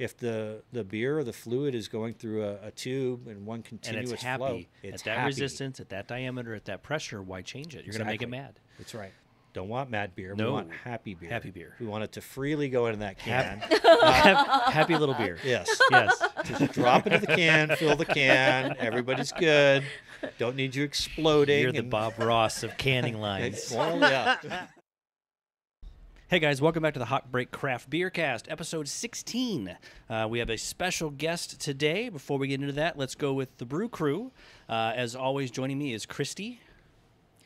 if the the beer or the fluid is going through a, a tube and one and continuous it's happy flow, it's at that happy. resistance, at that diameter, at that pressure. Why change it? You're going to make it mad. That's right. Don't want mad beer. No. We want happy beer. Happy beer. We want it to freely go into that can. Hap- happy little beer. yes. Yes. Just drop it in the can, fill the can. Everybody's good. Don't need you exploding. You're the and- Bob Ross of canning lines. well, yeah. Hey guys, welcome back to the Hot Break Craft Beer Cast, episode 16. Uh, we have a special guest today. Before we get into that, let's go with the Brew Crew. Uh, as always, joining me is Christy,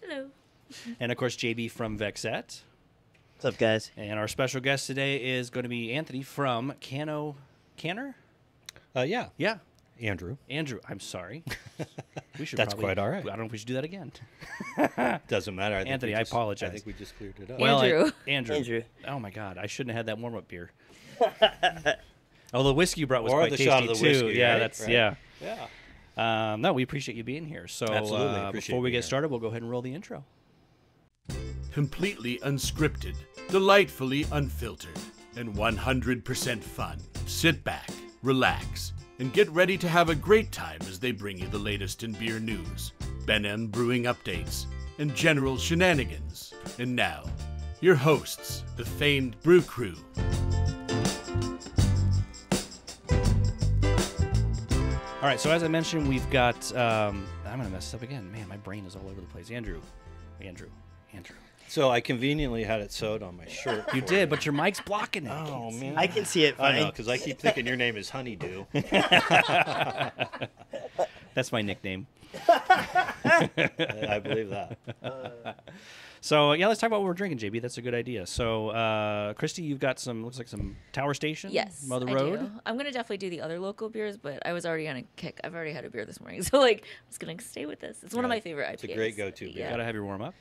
Hello. and of course JB from Vexet. What's up, guys? And our special guest today is going to be Anthony from Cano Canner. Uh, yeah. Yeah, Andrew. Andrew. I'm sorry. We should. That's probably- quite all right. I don't know if we should do that again. Doesn't matter. I Anthony, we I apologize. I think we just cleared it up. Well, I- Andrew. Andrew. Andrew. Oh my God, I shouldn't have had that warm up beer. oh, the whiskey you brought was Or quite the tasty shot of the too. whiskey, yeah, right? that's Right. yeah. yeah. Um, no, we appreciate you being here. So Absolutely, uh, before we get here. started, we'll go ahead and roll the intro. completely unscripted, delightfully unfiltered, and 100% fun. Sit back, relax, and get ready to have a great time as they bring you the latest in beer news, Benham brewing updates, and general shenanigans. And now, your hosts, the famed Brew Crew. All right. So as I mentioned, we've got. Um, I'm gonna mess up again. Man, my brain is all over the place. Andrew, Andrew, Andrew. So I conveniently had it sewed on my shirt. You for did, but your mic's blocking it. Oh man. I can see it I fine. know because I keep thinking your name is Honeydew. That's my nickname. I believe that. So yeah, let's talk about what we're drinking, JB. That's a good idea. So, uh, Christy, you've got some looks like some Tower Station. Yes. Mother I Road. do. I'm gonna definitely do the other local beers, but I was already on a kick. I've already had a beer this morning, so like I'm just gonna stay with this. It's one of my favorite IPAs. it's a great go-to beer. Yeah. Gotta have your warm up.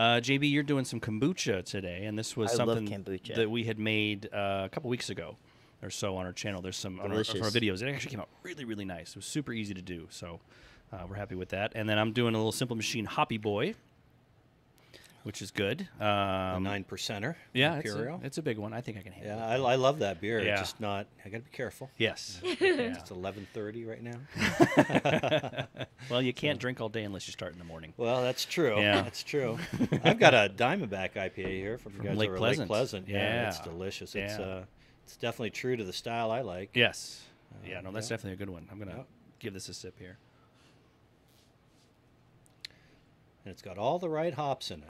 Uh, JB, you're doing some kombucha today, and this was I something that we had made uh, a couple weeks ago or so on our channel. There's some on our, of our videos. It actually came out really, really nice. It was super easy to do, so uh, we're happy with that. And then I'm doing a little Simple Machine Hoppy Boy, which is good. A Um, nine percenter. yeah, it's a, it's a big one. I think I can handle yeah, it. I, I love that beer. Yeah. It's just not. I gotta be careful. Yes. Yeah. It's eleven thirty right now. Well, you can't drink all day unless you start in the morning. Well, that's true. Yeah. That's true. I've got a Diamondback IPA here from, you guys Lake over Pleasant. Lake Pleasant. Yeah, it's delicious. It's Yeah. uh, it's definitely true to the style I like. Yes. Yeah, no, that's yeah. definitely a good one. I'm gonna Yep. give this a sip here. And it's got all the right hops in it.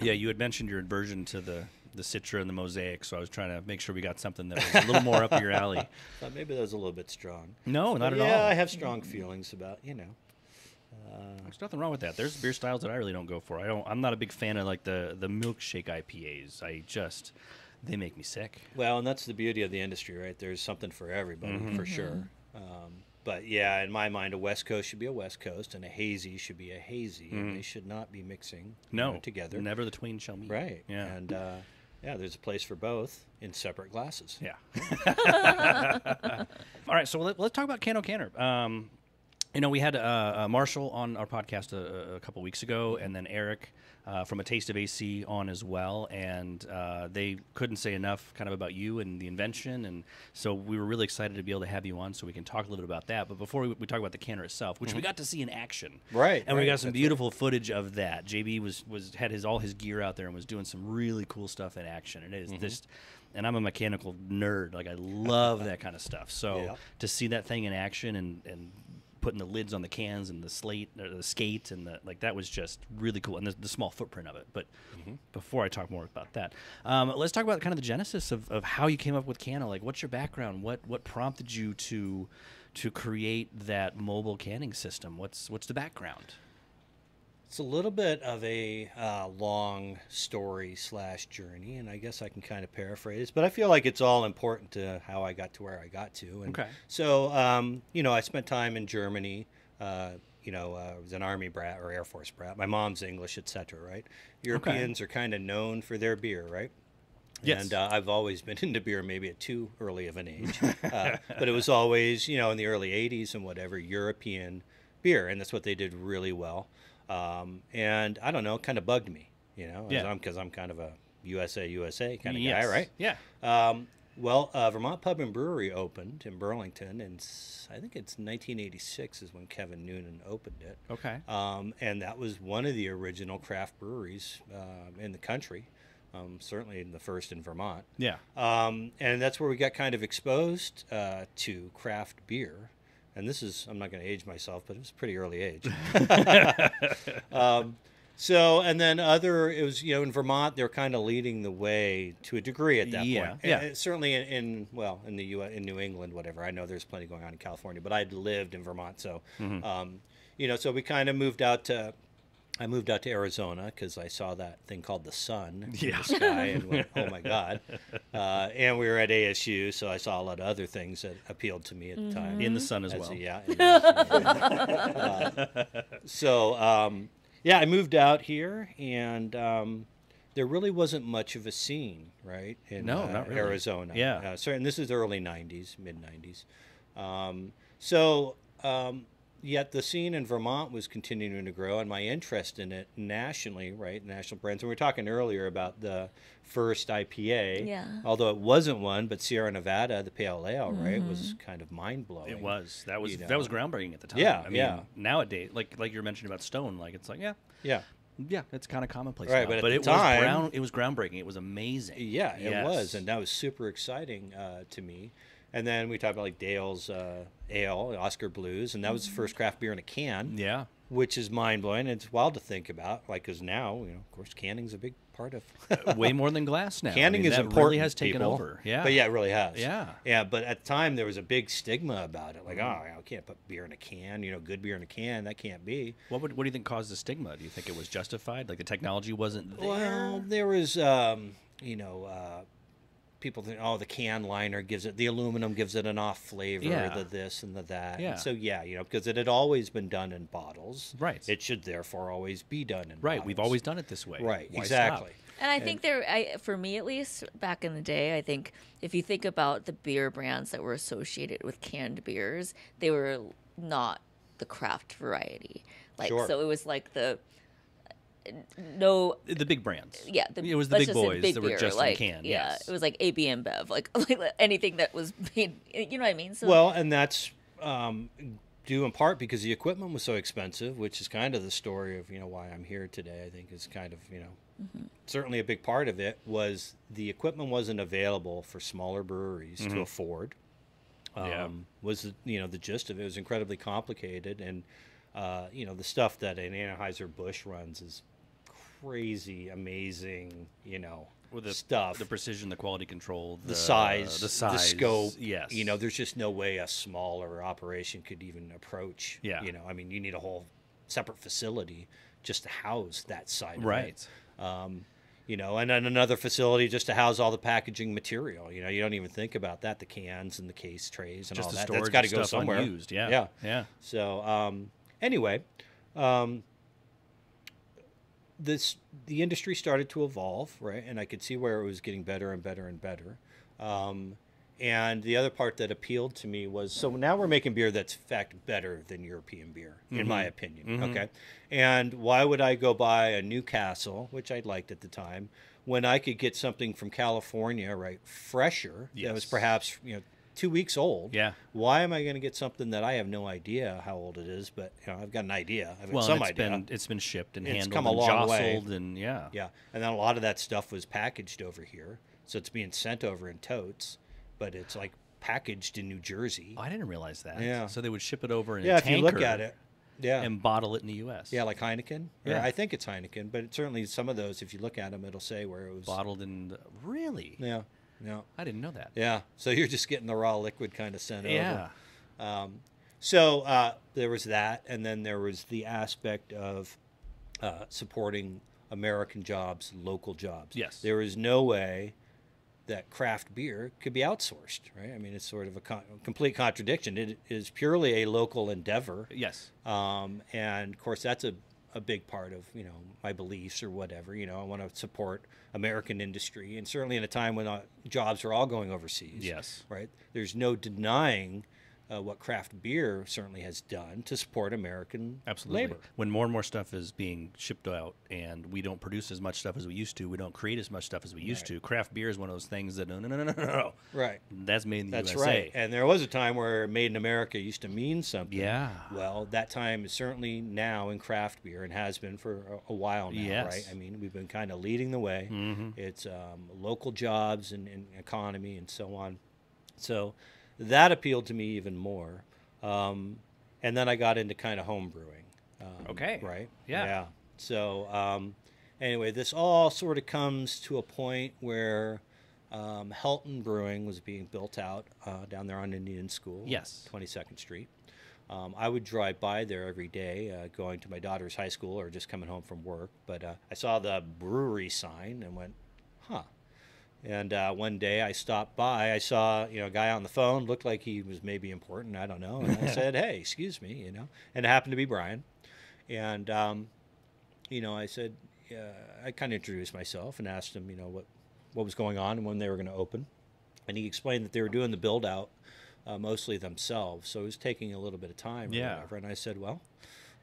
Yeah, you had mentioned your aversion to the the Citra and the Mosaic, so I was trying to make sure we got something that was a little more up your alley. Thought maybe that was a little bit strong. No, not But at yeah, all. Yeah, I have strong feelings about you know. There's nothing wrong with that. There's beer styles that I really don't go for. I don't. I'm not a big fan of like the the milkshake IPAs. I just they make me sick. Well, and that's the beauty of the industry, right? There's something for everybody, Mm-hmm. for sure. Um, but yeah, in my mind, a West Coast should be a West Coast, and a hazy should be a hazy, and they should not be mixing you Mm-hmm. No, know, together. Never the twain shall meet. Right. Yeah. And uh, yeah, there's a place for both in separate glasses. Yeah. All right, so let, us talk about Cano Canner. Um, you know, we had uh, uh, Marshall on our podcast a, a couple weeks ago, and then Eric uh, from A Taste of AC on as well. And uh, they couldn't say enough kind of about you and the invention. And so we were really excited to be able to have you on so we can talk a little bit about that. But before we, we talk about the canner itself, which we got to see in action. Right, And we got some that's right. beautiful footage of that. JB was, was had his all his gear out there and was doing some really cool stuff in action. And it is just and I'm a mechanical nerd. Like I love that kind of stuff. So Yeah. to see that thing in action and, and putting the lids on the cans and the slate or the skate and the like that was just really cool and the, the small footprint of it. But before I talk more about that, um, let's talk about kind of the genesis of, of how you came up with Cano. Like, what's your background? What what prompted you to to create that mobile canning system? What's what's the background? It's a little bit of a uh, long story slash journey, and I guess I can kind of paraphrase, but I feel like it's all important to how I got to where I got to. And Okay. So, um, you know, I spent time in Germany. Uh, you know, uh, I was an army brat or air force brat. My mom's English, etc. Right? Europeans are kind of known for their beer, right? Yes. And uh, I've always been into beer, maybe at too early of an age, uh, but it was always, you know, in the early '80s and whatever, European beer, and that's what they did really well. Um, and I don't know, kind of bugged me, you know, Yeah. because I'm, 'cause I'm kind of a USA USA kind of Yes. guy, right? Yeah. Um, Well, uh, Vermont Pub and Brewery opened in Burlington, and I think it's 1986 is when Kevin Noonan opened it. Okay. Um, and that was one of the original craft breweries um in the country, um, certainly the first in Vermont. Yeah. Um, and that's where we got kind of exposed uh, to craft beer. And this is, I'm not going to age myself, but it was a pretty early age. um, so, and then other, it was, you know, in Vermont, they're kind of leading the way to a degree at that Yeah, point. yeah. And, certainly in, in, well, in the U. in New England, whatever. I know there's plenty going on in California, but I'd lived in Vermont. So, Mm-hmm. um, you know, so we kind of moved out to, I moved out to Arizona because I saw that thing called the sun in the sky and went, oh my god! Uh, and we were at ASU, so I saw a lot of other things that appealed to me at the time. In the sun as, As well. a- yeah. the- uh, so um, yeah, I moved out here, and um, there really wasn't much of a scene, right? In No, uh, not really. Arizona. Yeah. Uh, so, and this is early '90s, mid '90s. Um, so. Yet the scene in Vermont was continuing to grow, and my interest in it nationally, right, national brands. And we were talking earlier about the first IPA, Yeah. although it wasn't one, but Sierra Nevada, the Pale Ale, right, was Mm-hmm. kind of mind blowing. It was. That was you that was groundbreaking at the time. Yeah, I mean, yeah. Nowadays, like like you were mentioning about Stone, like it's like yeah, Yeah, yeah, it's kind of commonplace. Right, now. but at but the it time- was ground. It was groundbreaking. It was amazing. yeah, it was, and that was super exciting uh, to me. And then we talked about like Dale's uh, Ale, Oskar Blues, and that was the Mm-hmm. first craft beer in a can, yeah. which is mind blowing. It's wild to think about, like, because now, you know, of course, canning's a big part of Way more than glass now. I Canning mean, is important. Really has taken people. over. Yeah. but yeah, it really has. Yeah. yeah. But at the time, there was a big stigma about it. Like, Mm-hmm. oh, I can't put beer in a can. You know, good beer in a can. That can't be. What would what do you think caused the stigma? Do you think it was justified? Like the technology wasn't there? Well, there was, um, you know, uh, people think, oh, the can liner gives it, the aluminum gives it an off flavor, Yeah. the this and the that. And Yeah. so yeah, you know, because it had always been done in bottles. Right. It should therefore always be done in right. We've always done it this way. Right. Why exactly. stop? And I think there, I, for me at least, back in the day, I think if you think about the beer brands that were associated with canned beers, they were not the craft variety. Like, Sure. so it was like the no, The big brands. yeah, the, it was the big boys big that were just like, in can. Yeah, yes. it was like AB InBev, like, like anything that was being, you know what I mean? So Well, and that's um, due in part because the equipment was so expensive, which is kind of the story of you know why I'm here today. I think is kind of you know certainly a big part of it was the equipment wasn't available for smaller breweries to afford. Um, Yeah. Was the, you know the gist of it, it was incredibly complicated, and uh, you know the stuff that an Anheuser Busch runs is crazy, amazing. You know With the stuff the precision, the quality control, the, the size, the size, scope. Yes. You know, there's just no way a smaller operation could even approach. Yeah. You know, I mean, you need a whole separate facility just to house that side. right. Of it. Um, you know, and then another facility just to house all the packaging material. You know, you don't even think about that, the cans and the case trays and just all that. That's got to go somewhere. unused, yeah. Yeah. Yeah. So um, anyway, um, this the industry started to evolve, right? And I could see where it was getting better and better and better. Um, and the other part that appealed to me was so now we're making beer that's in fact better than European beer, in my opinion. Okay. And why would I go buy a Newcastle, which I liked at the time, when I could get something from California, right, fresher, yes. that was perhaps, you know, two weeks old. Yeah. Why am I going to get something that I have no idea how old it is, but you know, I've got an idea. I've got Well, some it's idea. been it's been shipped and It's handled come a and long way. and yeah. Yeah, and then a lot of that stuff was packaged over here, so it's being sent over in totes, but it's like packaged in New Jersey. Oh, I didn't realize that. Yeah. So they would ship it over in yeah, a if you look at it, yeah, and bottle it in the U.S. yeah, like Heineken. Yeah. Yeah, I think it's Heineken, but certainly some of those, if you look at them, it'll say where it was. bottled in. The, really? Yeah, yeah, I didn't know that. yeah. So you're just getting the raw liquid kind of sent Yeah. over. Um, so uh, there was that, and then there was the aspect of uh, supporting American jobs, local jobs. Yes. There is no way that craft beer could be outsourced, right? I mean, it's sort of a con- complete contradiction. It is purely a local endeavor. Yes. Um, and of course, that's a, a big part of you know my beliefs or whatever. You know, I want to support American industry, and certainly in a time when uh, jobs are all going overseas. Yes. right. There's no denying uh, what craft beer certainly has done to support American Absolutely. labor. When more and more stuff is being shipped out and we don't produce as much stuff as we used to, we don't create as much stuff as we used Right. to. Craft beer is one of those things that no, no, no, no, no, no. Right. That's made in the That's USA. right. And there was a time where "Made in America" used to mean something. Yeah. Well, that time is certainly now in craft beer and has been for a, a while now, Yes. right? I mean, we've been kind of leading the way. Mhm. It's um, local jobs and, and economy and so on. So that appealed to me even more. Um, and then I got into kind of home brewing. Um, Okay. Right? Yeah. Yeah. So um, anyway, this all sort of comes to a point where um, Helton Brewing was being built out uh, down there on Indian School. Yes. 22nd Street. Um, I would drive by there every day, uh, going to my daughter's high school or just coming home from work. But uh, I saw the brewery sign and went, huh. And uh, one day I stopped by. I saw you know a guy on the phone, looked like he was maybe important. I don't know. And I said, "Hey, excuse me," you know, and it happened to be Brian. And um, you know, I said, uh, I kind of introduced myself and asked him, you know, what what was going on and when they were going to open. And he explained that they were doing the build out uh, mostly themselves, so it was taking a little bit of time. Or Yeah. whatever. And I said, well,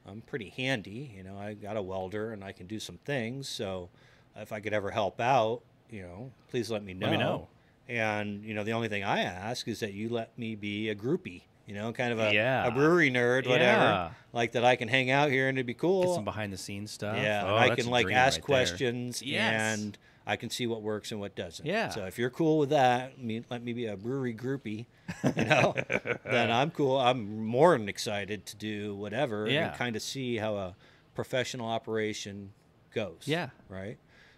I'm pretty handy. You know, I got a welder and I can do some things. So if I could ever help out, you know, please let me know. Let me know. And you know, the only thing I ask is that you let me be a groupie. You know, kind of a, Yeah. a brewery nerd, whatever. Yeah. Like that, I can hang out here and it'd be cool. Get some behind the scenes stuff. Yeah, Oh, I can like ask right questions Yes. and I can see what works and what doesn't. Yeah. So if you're cool with that, me, let me be a brewery groupie, you know, then I'm cool. I'm more than excited to do whatever Yeah. and kind of see how a professional operation goes. Yeah. Right.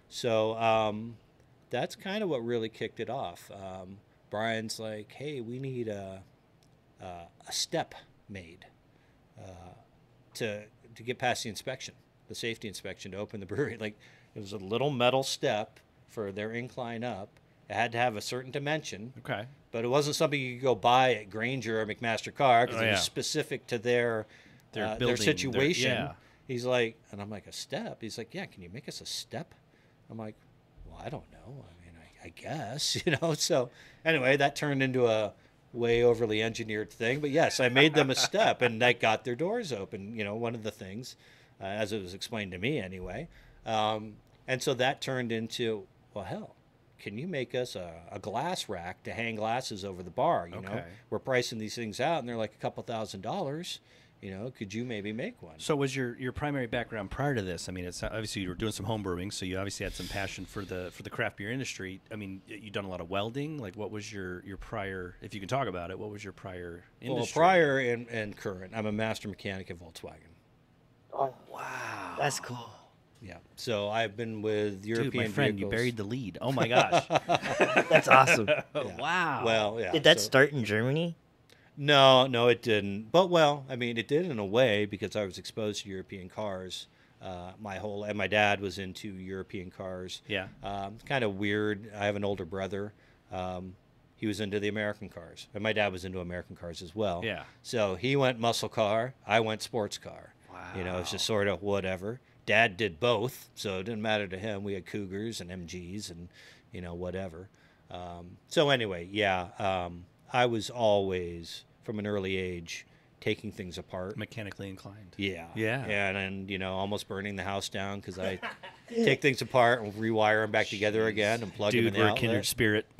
So um, that's kind of what really kicked it off. Um, Brian's like, hey, we need a, a, a step made uh, to to get past the inspection, the safety inspection to open the brewery. Like it was a little metal step for their incline up. It had to have a certain dimension, Okay. but it wasn't something you could go buy at Grainger or McMaster-Carr because Oh, it yeah. was specific to their Their uh, building, their- situation. yeah. He's like, and I'm like, a step. He's like, yeah. Can you make us a step? I'm like, I don't know. I mean, I, I guess you know. So anyway, that turned into a way overly engineered thing. But yes, I made them a step, and that got their doors open. You know, one of the things, uh, as it was explained to me anyway. Um, and so that turned into, well, hell, can you make us a, a glass rack to hang glasses over the bar? You know, we're pricing these things out, and they're like a couple thousand dollars. You know, could you maybe make one? So was your your primary background prior to this? I mean, it's obviously you were doing some home brewing, so you obviously had some passion for the for the craft beer industry. I mean, y- you done a lot of welding. Like, what was your your prior? If you can talk about it, what was your prior industry? Well, prior and, and current, I'm a master mechanic at Volkswagen. Oh, Wow, that's cool. Yeah. So I've been with European dude, my friend, you buried the lead. Oh my gosh! That's awesome. Yeah. Wow. Well, yeah. Did that so- start in Germany? No, no, it didn't. But well, I mean, it did in a way because I was exposed to European cars. Uh, my whole and my dad was into European cars. Yeah. Um, kind of weird. I have an older brother. Um, he was into the American cars, and my dad was into American cars as well. Yeah. So he went muscle car. I went sports car. Wow. You know, it's just sort of whatever. Dad did both, so it didn't matter to him. We had Cougars and MGs and you know whatever. Um, so anyway, yeah, um, I was always from an early age taking things apart. mechanically inclined. Yeah, Yeah. and and you know almost burning the house down because I take things apart and rewire them back together again and plug Dude, them in we're the a kindred spirit.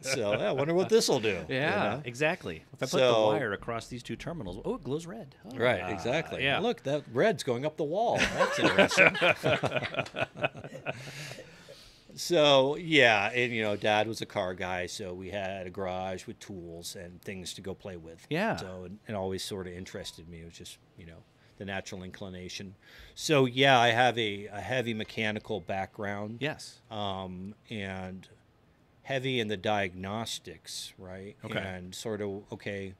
So yeah, I wonder what this will do. you yeah, know? exactly. If I put the wire across these two terminals, oh, it glows red. Oh, Right, ah, exactly. yeah. Look, that red's going up the wall. That's interesting. So yeah, and you know, Dad was a car guy, so we had a garage with tools and things to go play with. Yeah. So it, it always sort of interested me. It was just you know the natural inclination. So yeah, I have a, a heavy mechanical background. Yes. Um, and heavy in the diagnostics, right? Okay. And sort of okay.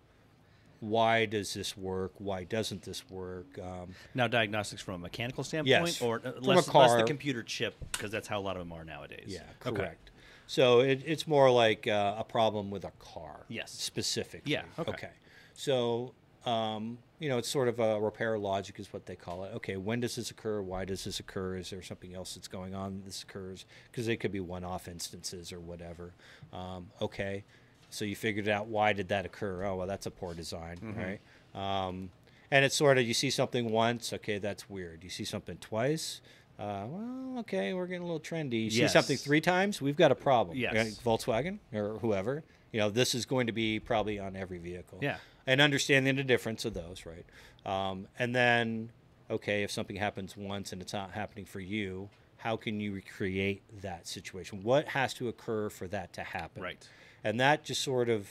Why does this work? Why doesn't this work? Um, Now, diagnostics from a mechanical standpoint, Yes, or uh, less, less the computer chip, because that's how a lot of them are nowadays. Yeah, Okay. correct. So it, it's more like uh, a problem with a car. Yes. Specifically. Yeah, okay. So, um, you know, it's sort of a repair logic is what they call it. Okay, when does this occur? Why does this occur? Is there something else that's going on that this occurs? Because they could be one off instances or whatever. Um, okay. So you figured out why did that occur? Oh well, that's a poor design, Mm-hmm. right? Um, and it's sort of you see something once, okay, that's weird. You see something twice, uh, well, okay, we're getting a little trendy. You see something three times, we've got a problem. Yes. Volkswagen or whoever, you know, this is going to be probably on every vehicle. Yeah. And understanding the difference of those, right? Um, and then, okay, if something happens once and it's not happening for you, how can you recreate that situation? What has to occur for that to happen? Right. And that just sort of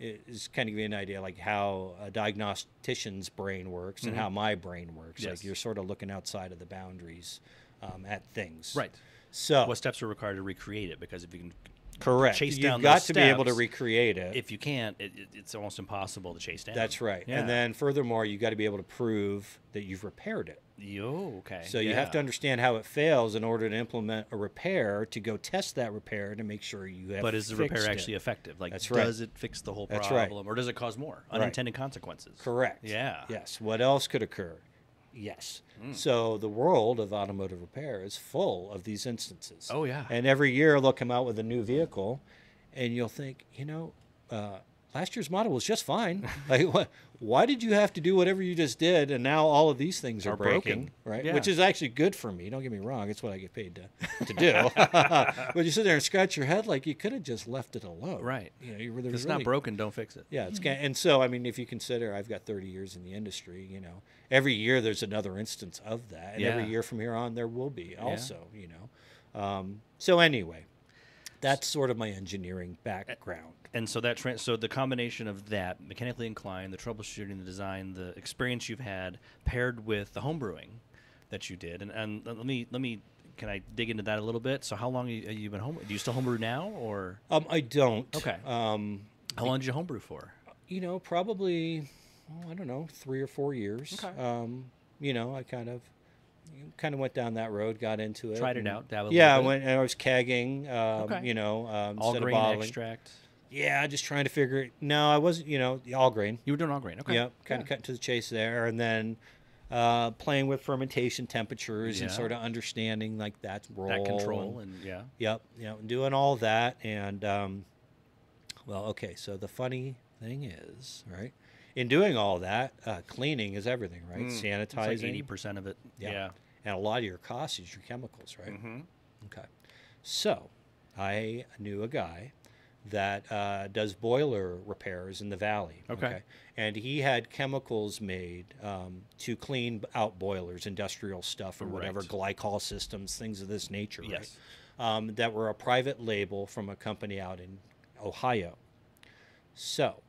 is kind of give you an idea like how a diagnostician's brain works and how my brain works. Mm-hmm. Yes. Like you're sort of looking outside of the boundaries um, at things. Right. So What steps are required to recreate it? Because if you can, correct. chase You've got to be able to recreate it. if you can't, it, it, it's almost impossible to chase down. That's right. Yeah. And then furthermore, you have got to be able to prove that you've repaired it. Yo, okay. So you have to understand how it fails in order to implement a repair to go test that repair to make sure you have. But is the repair fixed it. actually effective? Like, That's right. does it fix the whole That's right. problem, or does it cause more Right. unintended consequences? Correct. Yeah. Yes. What else could occur? Yes. Mm. So the world of automotive repair is full of these instances. Oh, yeah. And every year they'll come out with a new vehicle, and you'll think, you know, uh, last year's model was just fine. like, what? Why did you have to do whatever you just did, and now all of these things are, Are breaking, broken. right? Yeah. Which is actually good for me. Don't get me wrong; it's what I get paid to to do. but you sit there and scratch your head like you could have just left it alone, Right. You know, you were If really it's not broken, don't fix it. yeah, it's ca- and so I mean, if you consider I've got 30 years in the industry, you know, every year there's another instance of that, and every year from here on there will be also, you know. Um, so anyway, that's sort of my engineering background. And so that trans- so the combination of that mechanically inclined, the troubleshooting, the design, the experience you've had, paired with the homebrewing that you did, and, and let me let me can I dig into that a little bit? So how long have you, been home? Do you still homebrew now, or Um, I don't. Okay. Um, how long did you homebrew for? you know, probably, oh, I don't know, three or four years. Okay. Um, you know, I kind of, kind of went down that road, got into it. Tried it out, Yeah, little when I was kegging, um, Okay. you know, um, All grain bottling. extract. Yeah, just trying to figure it. No, I wasn't. You know, all grain. You were doing all grain. Okay. Yep, kind of cutting to the chase there, and then uh, playing with fermentation temperatures and sort of understanding like that role. that control and- and, yeah. Yep, yep, and doing all that, and um, well, okay. So the funny thing is, right, in doing all that, uh, cleaning is everything, right? Mm. It's like eighty percent of it. Yeah. Yeah. and a lot of your costs is your chemicals, right? Mm-hmm. Okay. So I knew a guy that uh, does boiler repairs in the valley. Okay. And he had chemicals made um, to clean out boilers, industrial stuff, or whatever, Right. glycol systems, things of this nature, Yes. right? Um, that were a private label from a company out in Ohio. So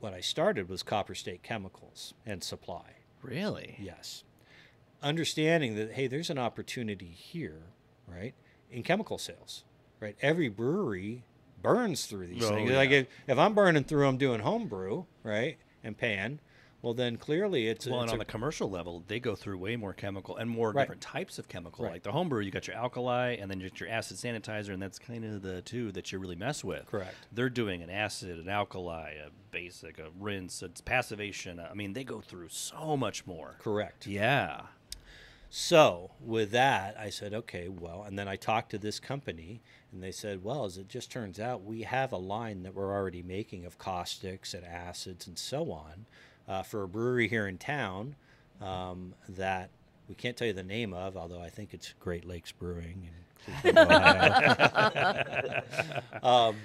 what I started was Copper State Chemicals and Supply. Really? Yes. Understanding that, hey, there's an opportunity here, right, in chemical sales, right? Every brewery burns through these Oh, things. Like if, if I'm burning through them doing homebrew, right, and pan, well, then clearly it's, Well, it's and on a- the commercial level, they go through way more chemical and more Right. different types of chemical. Right. Like the homebrew, you got your alkali and then just your acid sanitizer, and that's kind of the two that you really mess with. Correct. They're doing an acid, an alkali, a basic, a rinse, it's passivation. I mean, they go through so much more. correct. Yeah. So with that, I said, okay, well, and then I talked to this company, and they said, well, as it just turns out, we have a line that we're already making of caustics and acids and so on uh, for a brewery here in town um, that we can't tell you the name of, although I think it's Great Lakes Brewing in um,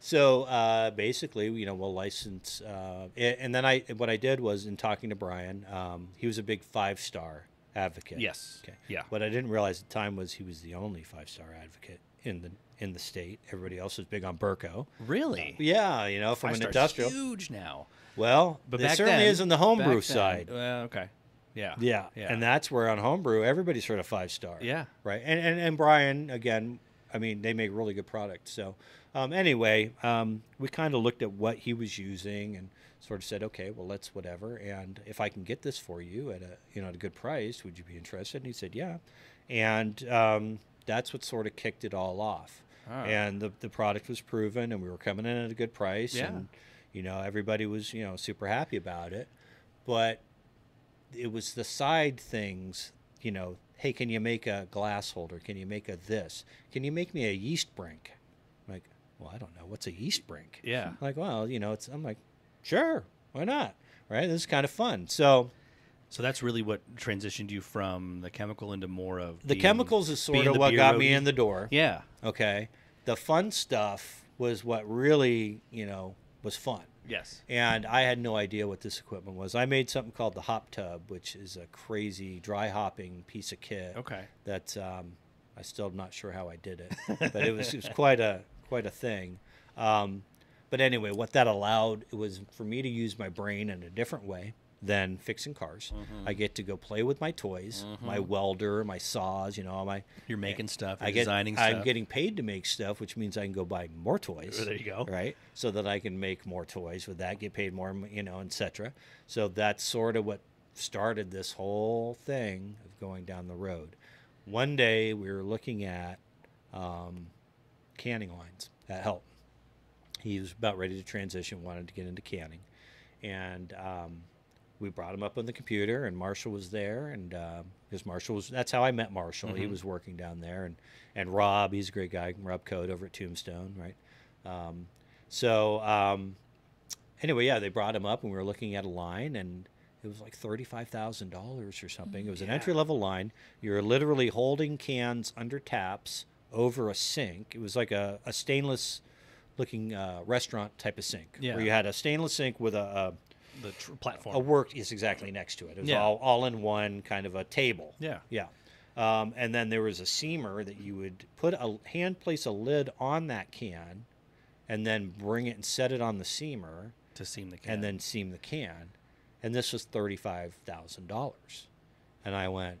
so uh, basically, you know, we'll license, uh, a- and then I what I did was in talking to Brian, um, he was a big five star advocate. Yes. Okay. Yeah. What I didn't realize at the time was he was the only five star advocate in the in the state. Everybody else was big on Birko. Really? Yeah, you know, from Five an industrial. huge now. Well, But it certainly then, is in the homebrew side. Well, okay. Yeah. Yeah. Yeah. and that's where on homebrew everybody's sort of five star. Yeah. right. And and, and Brian again, I mean, they make really good products. So um, anyway, um, we kind of looked at what he was using and sort of said, okay, well, let's whatever. And if I can get this for you at a you know at a good price, would you be interested? And he said, yeah. And um, that's what sort of kicked it all off. Ah. And the the product was proven, and we were coming in at a good price. Yeah. And you know, everybody was you know super happy about it. But it was the side things, you know, hey, can you make a glass holder? Can you make a this? Can you make me a yeast brink? Like, well, I don't know, what's a yeast brink? Yeah. Like, well, you know, it's. I'm like, sure, why not? Right? This is kind of fun. So So that's really what transitioned you from the chemical into more of the being- chemicals is sort of what got me in the door. Yeah. Okay. The fun stuff was what really, you know, was fun. Yes. And I had no idea what this equipment was. I made something called the Hop Tub, which is a crazy dry hopping piece of kit. Okay. That um, I still am not sure how I did it, but it was it was quite a quite a thing. Um, but anyway, what that allowed was for me to use my brain in a different way than fixing cars. Mm-hmm. I get to go play with my toys, my welder, my saws, you know, all my You're making stuff. You're I get, designing I'm stuff. getting paid to make stuff, which means I can go buy more toys. There you go. Right, so that I can make more toys with that, get paid more, you know, etc. So that's sort of what started this whole thing of going down the road. One day we were looking at um, canning lines at Helton. He was about ready to transition, wanted to get into canning, and um, we brought him up on the computer, and Marshall was there, and because Marshall was that's how I met Marshall. He was working down there, and and Rob, he's a great guy, Rob Code over at Tombstone, right? Um, so um, anyway, yeah, they brought him up, and we were looking at a line, and it was like thirty-five thousand dollars or something. It was an entry-level line. You're literally holding cans under taps over a sink. It was like a, a stainless-looking uh, restaurant type of sink, Yeah. where you had a stainless sink with a, the tr- platform. a work is exactly next to it. It was Yeah. all all in one kind of a table. Yeah. Yeah. Um, and then there was a seamer that you would put a hand place a lid on that can, and then bring it and set it on the seamer, to seam the can. and then seam the can. And this was thirty five thousand dollars, and I went,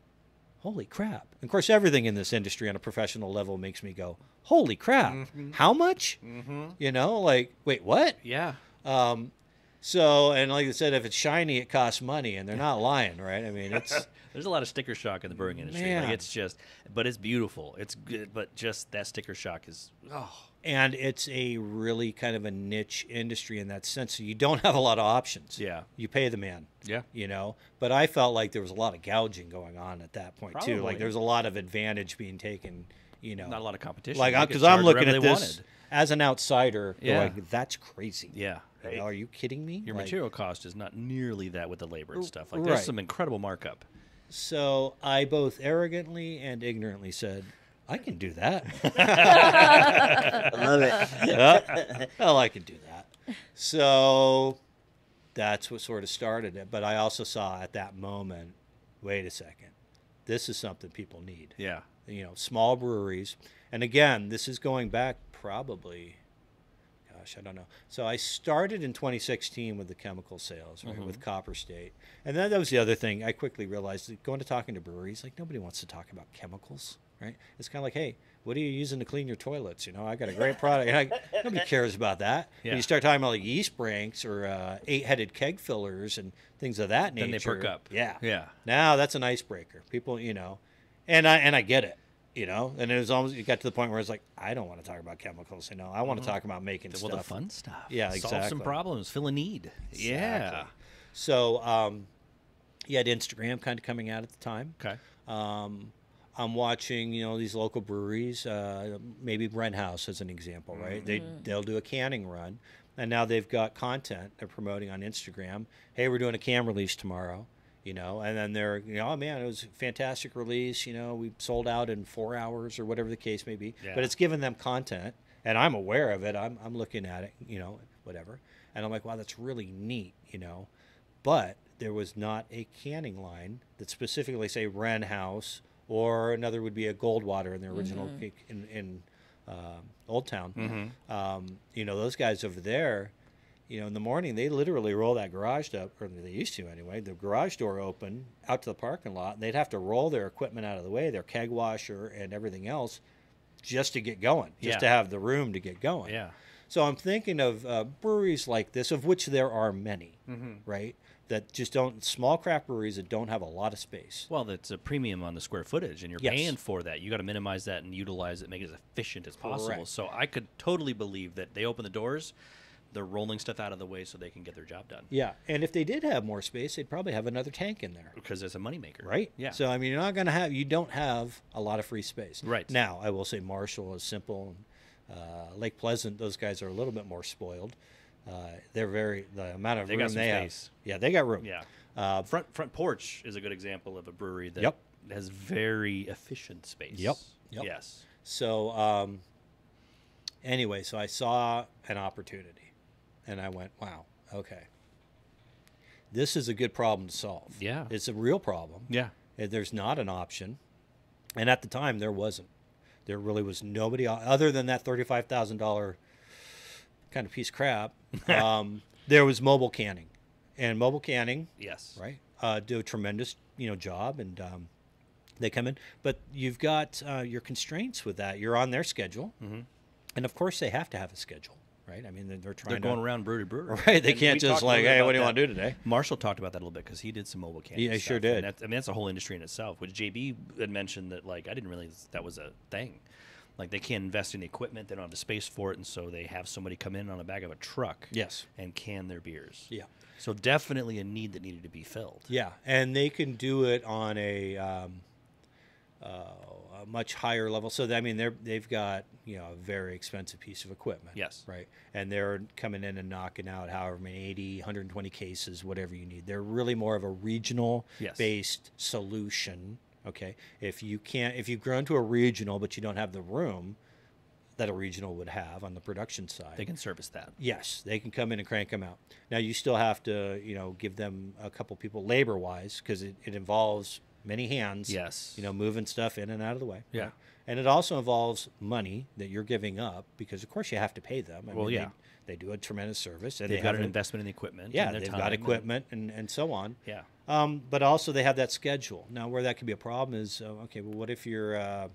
"Holy crap!" And of course, everything in this industry on a professional level makes me go, "Holy crap! How much?" Mm-hmm. You know, like, wait, what? yeah. Um, so, and like I said, if it's shiny, it costs money, and they're not lying, right? I mean, it's There's a lot of sticker shock in the brewing industry. Like it's just, but it's beautiful. It's good, but just that sticker shock is. Oh, and it's a really kind of a niche industry in that sense. So you don't have a lot of options. Yeah. you pay the man. Yeah. you know. But I felt like there was a lot of gouging going on at that point too. Like there's a lot of advantage being taken. You know, not a lot of competition. like because I'm looking at they this wanted. as an outsider. Yeah. going, that's crazy. Yeah. You know, Are you kidding me? Your Like, material cost is not nearly that with the labor and stuff. Like there's right. some incredible markup. So I both arrogantly and ignorantly said, "I can do that." I love it. yeah. Well, I can do that. So that's what sort of started it. But I also saw at that moment, wait a second, this is something people need. Yeah. You know, small breweries. And again, this is going back probably, gosh, I don't know. So I started in 2016 with the chemical sales, right, with Copper State. And then that was the other thing. I quickly realized that going to talking to breweries, like nobody wants to talk about chemicals, right? It's kind of like, hey, what are you using to clean your toilets? You know, I got a great product. And I, nobody cares about that. When you start talking about like yeast brinks or uh, eight-headed keg fillers and things of that nature, Then they perk up. Yeah, Yeah. now that's an icebreaker. People, you know, and I and I get it, you know. And it was almost it got to the point where it's like, I don't want to talk about chemicals. You know, I want to talk about making Mm-hmm. Well, stuff. the fun stuff. Yeah, Solve exactly. some problems. Fill a need. Yeah. So, um, you had Instagram kind of coming out at the time. Okay. Um, I'm watching, you know, these local breweries. Uh, maybe Wren House as an example, right? They they'll do a canning run, and now they've got content they're promoting on Instagram. Hey, we're doing a cam release tomorrow, you know, and then they're, you know, oh man, it was a fantastic release. You know, we sold out in four hours or whatever the case may be. Yeah. But it's given them content, and I'm aware of it. I'm I'm looking at it, you know, whatever, and I'm like, wow, that's really neat, you know, but there was not a canning line that specifically say Wren House or another would be a Goldwater in the original Mm-hmm. in in um Old Town. Um, you know those guys over there. You know, in the morning they literally roll that garage up, or they used to anyway. The garage door open out to the parking lot. And they'd have to roll their equipment out of the way, their keg washer and everything else, just to get going, just Yeah. to have the room to get going. Yeah. So I'm thinking of uh, breweries like this, of which there are many, Mm-hmm. right? That just don't small craft breweries that don't have a lot of space. Well, that's a premium on the square footage, and you're Yes. paying for that. You got to minimize that and utilize it, make it as efficient as possible. Correct. So I could totally believe that they open the doors, they're rolling stuff out of the way so they can get their job done. Yeah, and if they did have more space, they'd probably have another tank in there, Because it's a moneymaker. right? Yeah. So I mean, you're not going to have you don't have a lot of free space. Right. Now, I will say Marshall is simple. Uh, Lake Pleasant, those guys are a little bit more spoiled. Uh, they're very the amount of They room they space. have. Yeah, they got room. Yeah. Uh, Front front porch is a good example of a brewery that Yep. has very efficient space. Yep. Yep. Yes. So um, anyway, so I saw an opportunity, and I went, "Wow, okay, this is a good problem to solve. Yeah. it's a real problem. Yeah. There's not an option, and at the time there wasn't. There really was nobody other than that thirty-five thousand dollar kind of piece of crap. um, there was mobile canning, and mobile canning Yes. right? Uh, do a tremendous, you know, job, and um, they come in. But you've got uh, your constraints with that. You're on their schedule, and of course they have to have a schedule, right? I mean, they're, trying They're going to, around brewery to brewery. right? They And can't just like, hey, what do you want to do today? Marshall talked about that a little bit because he did some mobile canning. Yeah, he sure and did. that's- I mean, that's a whole industry in itself. Which JB had mentioned that like I didn't realize that was a thing. Like they can't invest in the equipment; they don't have the space for it, and so they have somebody come in on the back of a truck, Yes. and can their beers. Yeah. So definitely a need that needed to be filled. Yeah, and they can do it on a, um, uh, a much higher level. So I mean, they're they've got you know a very expensive piece of equipment. Yes. right, and they're coming in and knocking out however many 80, 120 cases, whatever you need. They're really more of a regional Yes. based solution. Okay, if you can't, if you've grown to a regional but you don't have the room that a regional would have on the production side, They can service that. Yes, they can come in and crank them out. Now you still have to, you know, give them a couple people labor wise because it, it involves many hands. Yes. You know, moving stuff in and out of the way. Yeah. right? And it also involves money that you're giving up because of course you have to pay them. I Well, mean, yeah. They, they do a tremendous service and They've they got an a- investment in the equipment. Yeah, and their they've got equipment and, and so on. Yeah. Um, but also they have that schedule. Now, where that could be a problem is, uh, okay, well, what if your, uh,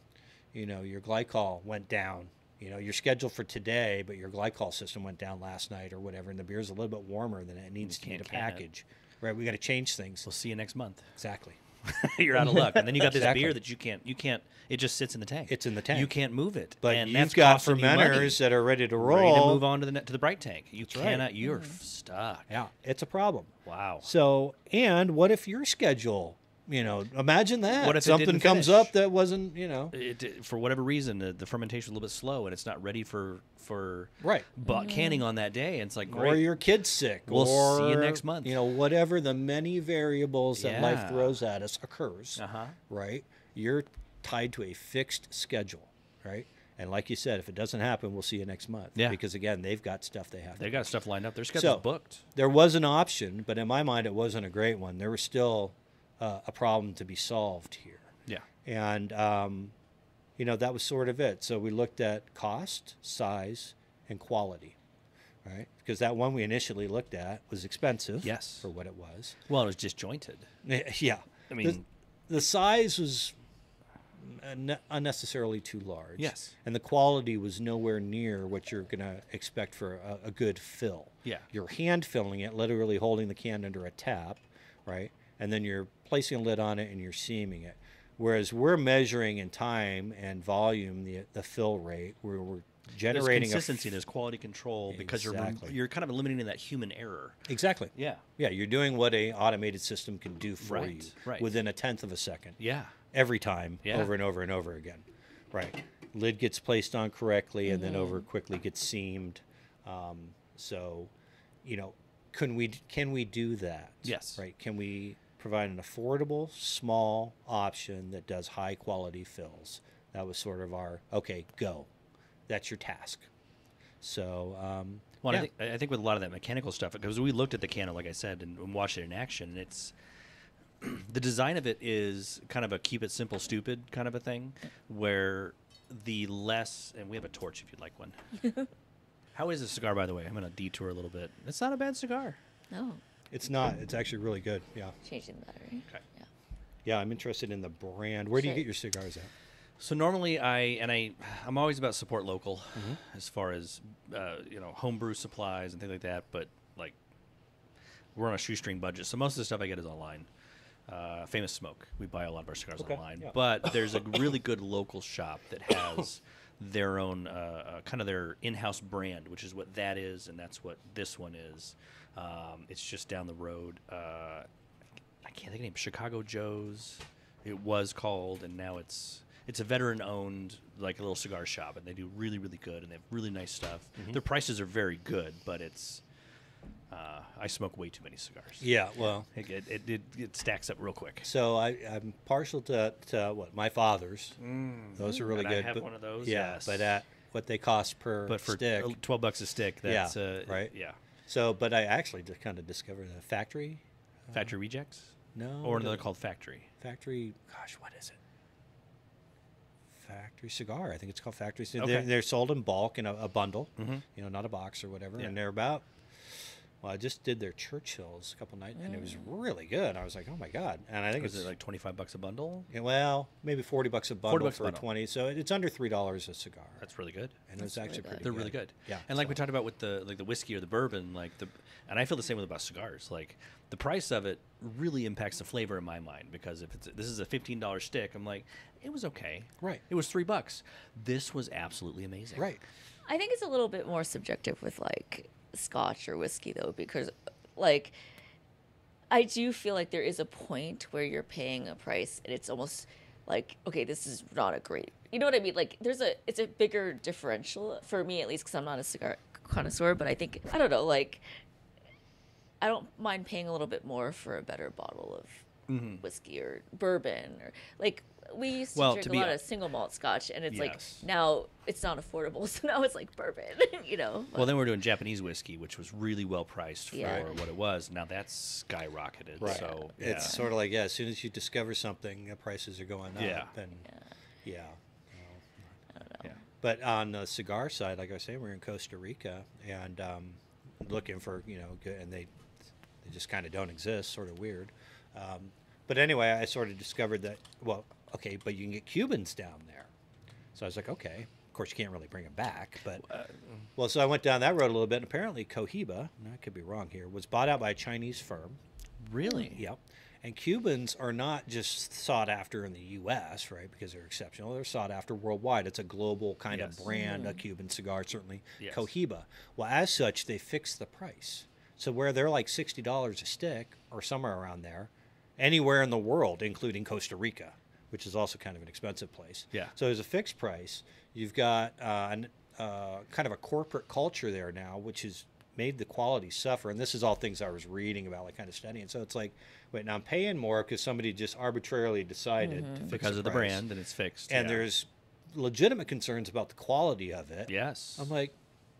you know, your glycol went down? You know, you're scheduled for today, but your glycol system went down last night or whatever, and the beer's a little bit warmer than it needs to can't a can it. package. Right? We got to change things. We'll see you next month. Exactly. You're out of luck, and then you got this Exactly. beer that you can't. You can't. It just sits in the tank. It's in the tank. You can't move it. But and you've that's got costing you fermenters that are ready to roll. ready to move on to the ne- to the bright tank. You right. cannot. You're mm-hmm. f- stuck. Yeah, it's a problem. Wow. So, and what if your schedule, you know, imagine that. What if something comes finish? up that wasn't, you know, It, it- for whatever reason, the, the fermentation is a little bit slow, and it's not ready for for right. bu- canning on that day. And it's like or your kid's sick. We'll or, see you next month. You know, whatever the many variables that life throws at us occurs, Uh-huh. right? You're tied to a fixed schedule, right? And like you said, if it doesn't happen, we'll see you next month. Yeah. Because again, they've got stuff they have. They to got stuff lined up. Their schedule's So- booked. there was an option, but in my mind, it wasn't a great one. There was still uh, a problem to be solved here. Yeah. And, um, you know, that was sort of it. So we looked at cost, size, and quality, right? Because that one we initially looked at was expensive Yes. for what it was. Well, it was disjointed. Yeah. I mean- the, size was unnecessarily too large. Yes. And the quality was nowhere near what you're going to expect for a, a good fill. Yeah. You're hand filling it, literally holding the can under a tap, right? And then you're placing a lid on it and you're seaming it. Whereas we're measuring in time and volume the, the fill rate, where we're generating a consistency. There's quality control because you're you're kind of eliminating that human error. exactly. Yeah. Yeah, you're doing what a automated system can do for Right, you right. within a tenth of a second. Yeah. every time Yeah. over and over and over again. Right. Lid gets placed on correctly and then over quickly gets seamed. Um, so, you know, can we can we do that? Yes. Right. Can we provide an affordable, small option that does high quality fills? That was sort of our okay, go. That's your task. So, um, Well, yeah. I think I think with a lot of that mechanical stuff, because we looked at the can, like I said, and, and watched it in action, and it's the design of it is kind of a keep it simple, stupid kind of a thing, where the less, and we have a torch if you'd like one. How is this cigar, by the way? I'm going to detour a little bit. It's not a bad cigar. No, it's not. It's actually really good. Yeah. changing the battery. Okay. Yeah. Yeah. I'm interested in the brand. Where do you Sure. get your cigars at? So normally I and I I'm always about support local as far as uh, you know homebrew supplies and things like that. But like we're on a shoestring budget, so most of the stuff I get is online. Uh, Famous Smoke, we buy a lot of our cigars Okay, online, yeah. but there's a really good local shop that has their own uh, uh, kind of their in-house brand, which is what that is, and that's what this one is. Um, it's just down the road. Uh, I can't think of the name. Chicago Joe's. It was called, and now it's it's a veteran owned like a little cigar shop, and they do really really good, and they have really nice stuff. Mm-hmm. Their prices are very good, but it's uh, I smoke way too many cigars. Yeah, well, It, it, it, it, stacks up real quick. so I, I'm partial to, to what my father's. Those are really And I good. have but, one of those, Yeah, yes. but at what they cost per But for stick. twelve bucks a stick, Yeah, that's uh, right. Yeah, So, but I actually just kind of discovered a factory. factory rejects, No, or another called factory. factory. Gosh, what is it? Factory cigar. I think it's called factory. cigar. Okay. They're, they're sold in bulk in a, a bundle. You know, not a box or whatever. Mm-hmm. Yeah. And they're about. Well, I just did their Churchills a couple nights, and it was oh. really good. I was like, oh my god! And I think Is it's it like twenty five bucks a bundle? Yeah, well, maybe forty bucks a bundle bucks a for bundle. twenty, so it's under three dollars a cigar. That's really good. and it's That's really actually good. pretty. They're really good. Yeah, and like we talked about with the like the whiskey or the bourbon, like the, and I feel the same way about cigars. Like the price of it really impacts the flavor in my mind because if it's this is a fifteen dollar stick, I'm like, it was okay. Right. It was three bucks. This was absolutely amazing. right. I think it's a little bit more subjective with like scotch or whiskey though, because like I do feel like there is a point where you're paying a price and it's almost like okay, this is not a great. You know what I mean? Like there's a it's a bigger differential for me at least because I'm not a cigar connoisseur, but I think I don't know like I don't mind paying a little bit more for a better bottle of mm-hmm. whiskey or bourbon or like we used to Well, drink to a be lot a- of single malt scotch and it's like now it's not affordable so now it's like bourbon you know Well, then we're doing Japanese whiskey, which was really well priced for Yeah. what it was. Now that's skyrocketed. Right. So yeah. It's sort of like yeah, as soon as you discover something, the prices are going up. Yeah. And yeah. yeah. But on the cigar side, like I was saying, we're in Costa Rica and um, looking for you know, good, and they they just kind of don't exist. Sort of weird. Um, but anyway, I sort of discovered that well, okay, but you can get Cubans down there. So I was like, okay. Of course, you can't really bring them back, but uh, well, so I went down that road a little bit. And apparently, Cohiba, I could be wrong here, was bought out by a Chinese firm. Really? Yep. And Cubans are not just sought after in the U.S., right? Because they're exceptional. They're sought after worldwide. It's a global kind Yes. of brand, a mm. Cuban cigar, certainly. Yes. Cohiba. Well, as such, they fix the price. So where they're like sixty dollars a stick, or somewhere around there, anywhere in the world, including Costa Rica, which is also kind of an expensive place. Yeah. So there's a fixed price. You've got uh, an, uh, kind of a corporate culture there now, which has made the quality suffer. And this is all things I was reading about, like kind of studying. And so it's like, wait, now I'm paying more because somebody just arbitrarily decided to fix Because of the price. brand and it's fixed. And yeah. there's legitimate concerns about the quality of it. yes. I'm like,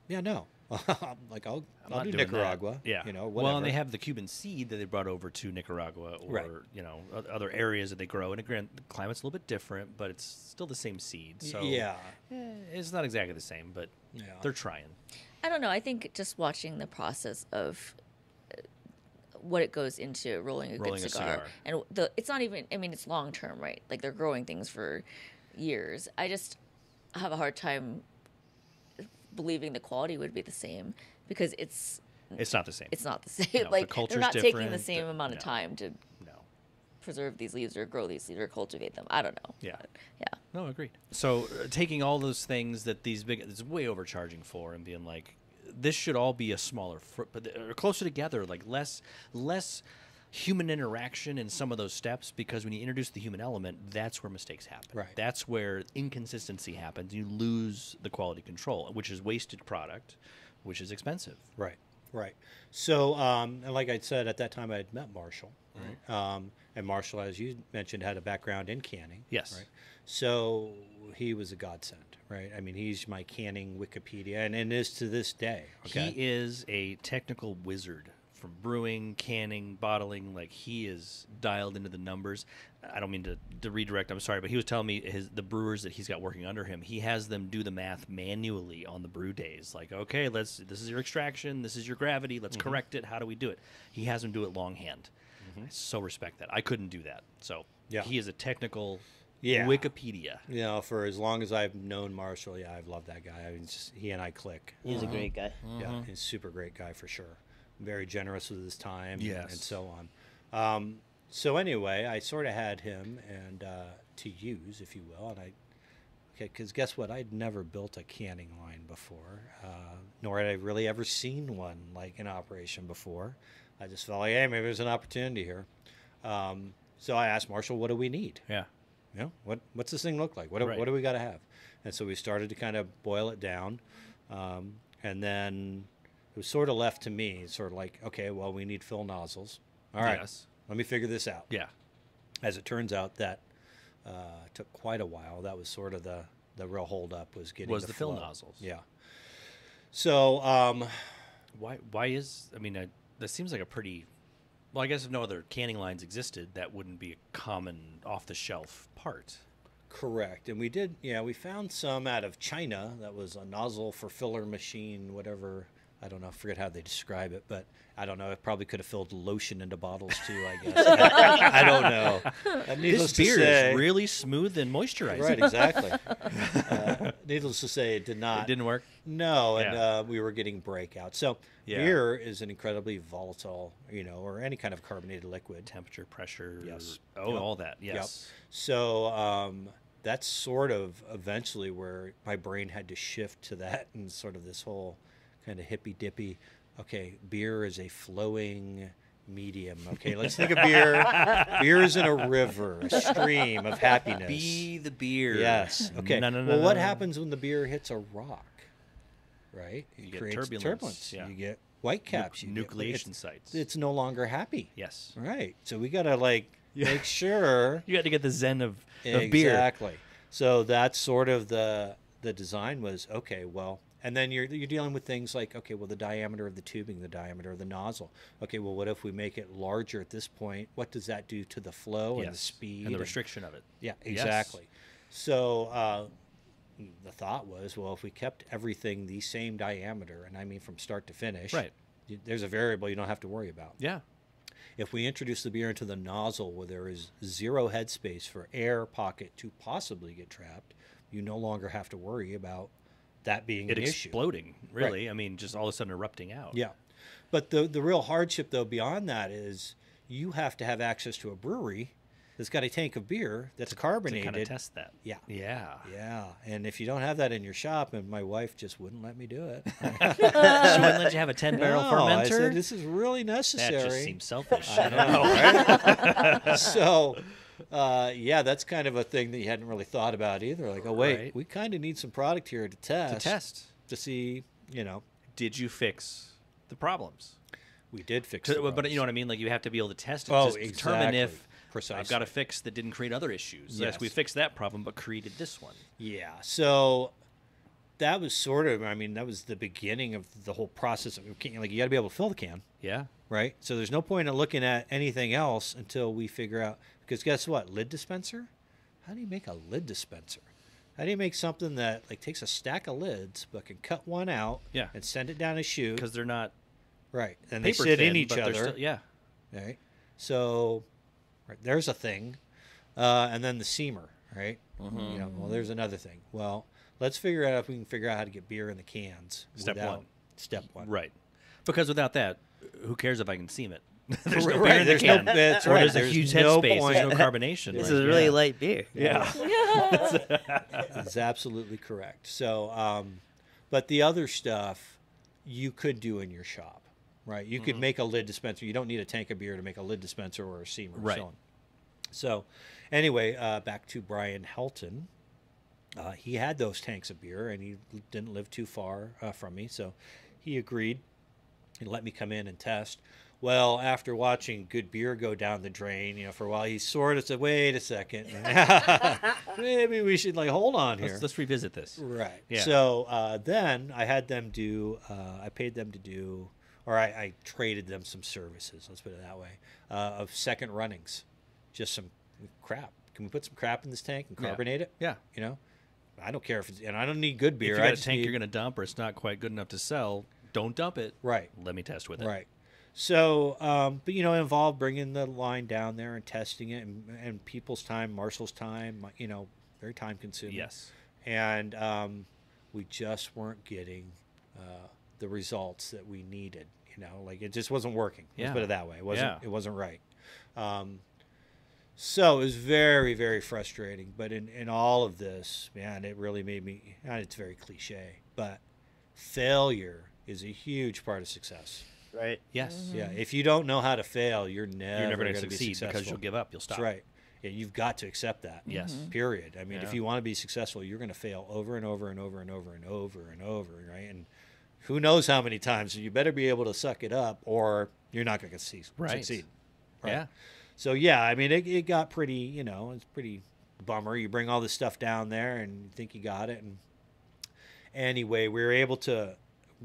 yeah, no. I'm like, I'll, I'm I'll do doing that. Nicaragua. Yeah. You know, Whatever. Well, and they have the Cuban seed that they brought over to Nicaragua or, Right. you know, other areas that they grow. And again, the climate's a little bit different, but it's still the same seed. So yeah. eh, it's not exactly the same, but Yeah. they're trying. i don't know i think just watching the process of uh, what it goes into rolling a Rolling good cigar, cigar. and the it's not even i mean it's long term right like they're growing things for years i just have a hard time believing the quality would be the same because it's It's not the same. it's not the same No, the like culture's they're not taking the same the- amount of no. time to no. preserve these leaves or grow these leaves or cultivate them i don't know Yeah. But, yeah No, agreed. So uh, taking all those things that these big, it's way overcharging for, and being like, this should all be a smaller, fr- but or closer together, like less, less human interaction in some of those steps. Because when you introduce the human element, that's where mistakes happen. Right. That's where inconsistency happens. You lose the quality control, which is wasted product, which is expensive. Right, right. So, um, and like I said, at that time I had met Marshall, right? Um, and Marshall, as you mentioned, had a background in canning. Yes. Right. So he was a godsend, right? I mean, he's my canning Wikipedia, and, and is to this day. Okay. He is a technical wizard from brewing, canning, bottling. Like he is dialed into the numbers. I don't mean to, to redirect. I'm sorry, but he was telling me his the brewers that he's got working under him. He has them do the math manually on the brew days. Like, okay, let's. This is your extraction. This is your gravity. Let's mm-hmm. correct it. How do we do it? He has them do it longhand. Mm-hmm. I so respect that. I couldn't do that. So Yeah. he is a technical Yeah. Wikipedia. you know, for as long as I've known Marshall, yeah, I've loved that guy. I mean, just, he and I click. He's a uh-huh. great guy. Yeah, mm-hmm. he's a super great guy for sure. Very generous with his time and- and so on. Um, so anyway, I sort of had him and uh, to use, if you will, and I okay, because guess what? I'd never built a canning line before, uh, nor had I really ever seen one like in operation before. I just felt like, hey, maybe there's an opportunity here. Um, so I asked Marshall, what do we need? Yeah. you know, what what's this thing look like? What do, Right. what do we got to have? And so we started to kind of boil it down, um, and then it was sort of left to me, sort of like, okay, well, we need fill nozzles. All right, Yes. let me figure this out. Yeah. As it turns out, that uh, took quite a while. That was sort of the the real holdup was getting Was the fill nozzles. Yeah. So um, Why? Why is? I mean, uh, that seems like a pretty. Well, I guess if no other canning lines existed, that wouldn't be a common off-the-shelf part. Correct. And we did, yeah, we found some out of China that was a nozzle for filler machine, whatever. I don't know, I forget how they describe it, but I don't know. It probably could have filled lotion into bottles too, I guess. I don't know. Uh, needless This beer to say, is really smooth and moisturizing. right, exactly. uh, needless to say, it did not. It didn't work. No, and Yeah. uh, we were getting breakouts. So Yeah. beer is an incredibly volatile, you know, or any kind of carbonated liquid. Temperature, pressure. Yes. Oh, Yep. all that. Yep. Yes. So um, that's sort of eventually where my brain had to shift to that and sort of this whole kind of hippy dippy. Okay, beer is a flowing medium. Okay, let's think of beer. beer is in a river, a stream of happiness. Be the beer. Yes. Okay. No, no, no, well, no, what no. happens when the beer hits a rock? Right. It You get creates turbulence, yeah. You get white caps. you get- nucleation it's, sites. It's no longer happy. Yes. Right. So we gotta like make sure You got to get the zen of, of beer. Exactly. So that's sort of the the design was okay. Well, and then you're you're dealing with things like okay, well the diameter of the tubing, the diameter of the nozzle. Okay, well what if we make it larger at this point? What does that do to the flow and the speed and the restriction of it. Yeah, Yes. exactly. So uh, the thought was, well, if we kept everything the same diameter, and I mean from start to finish, Right. There's a variable you don't have to worry about. Yeah. If we introduce the beer into the nozzle where there is zero headspace for air pocket to possibly get trapped, you no longer have to worry about that being It an issue. exploding, really. I mean, just all of a sudden erupting out. Yeah. But the the real hardship though beyond that is you have to have access to a brewery that's got a tank of beer that's To carbonated. kind of test that. Yeah. Yeah. Yeah, and if you don't have that in your shop, and my wife just wouldn't let me do it. she wouldn't let you have a 10 barrel No, fermenter? I said this is really necessary. that just seems selfish. I know, right? so, uh, yeah, that's kind of a thing that you hadn't really thought about either. Like, oh wait, Right. we kind of need some product here to test. to test. to see. You know, Did you fix the problems? we did fix the But you know what I mean? Like you have to be able to test it Oh, to determine exactly. if I've got a fix that didn't create other issues. Yes, we fixed that problem, but created this one. Yeah. So that was sort of. I mean, that was the beginning of the whole process. Of, like, you got to be able to fill the can. Yeah. right? So there's no point in looking at anything else until we figure out. Because guess what? Lid dispenser? How do you make a lid dispenser? How do you make something that like takes a stack of lids but can cut one out Yeah. and send it down a chute? Because they're not Right, and they sit thin, in each other. still- yeah. Right. So right, there's a thing, uh, and then the seamer. Right. Mm-hmm. You know, well, there's another thing. Well, let's figure out if we can figure out how to get beer in the cans. Step one. Step one. Right. Because without that, who cares if I can seam it? there's no Right, beer in the there's no- can. that's or right, there's a huge no headspace. point. There's no carbonation. This Right. is really Yeah. light beer. Yeah. That's absolutely correct. So, um, but the other stuff you could do in your shop, right? You Mm-hmm. could make a lid dispenser. You don't need a tank of beer to make a lid dispenser or a seamer. and Right. So, on. so anyway, uh, back to Brian Helton. Uh, he had those tanks of beer, and he didn't live too far uh, from me, so he agreed and let me come in and test. Well, after watching good beer go down the drain, you know, for a while, he sort of said, "Wait a second, maybe we should like hold on here." Let's, let's revisit this. Right. Yeah. So uh, then I had them do. Uh, I paid them to do, or I, I traded them some services. Let's put it that way. Uh, of second runnings, just some crap. Can we put some crap in this tank and Yeah. carbonate it? Yeah. You know, I don't care if it's, and I don't need good beer. If you got I a tank need, you're going to dump or it's not quite good enough to sell, don't dump it. right. Let me test with it. Right. So, um, but you know, it involved bringing the line down there and testing it, and, and people's time, Marshall's time. You know, very time consuming. Yes. and um, we just weren't getting uh, the results that we needed. You know, like it just wasn't working. Let's Yeah. put it that way. It wasn't. Yeah. It wasn't right. Um, so it was very, very frustrating. But in, in all of this, man, it really made me. And it's very cliche, but failure is a huge part of success. Right. Yes. Yeah, if you don't know how to fail, you're never, You're never going going to to be succeed because you'll give up. You'll stop. That's right. yeah, you've got to accept that. Yes. Mhm. Period. I mean, if you want to be successful, you're going to fail over and over and over and over and over and over, right? And who knows how many times? You better be able to suck it up, or you're not going to succeed. Right. succeed. Right. Yeah. So yeah, I mean, it, it got pretty. You know, it's pretty bummer. You bring all this stuff down there and you think you got it, and anyway, we were able to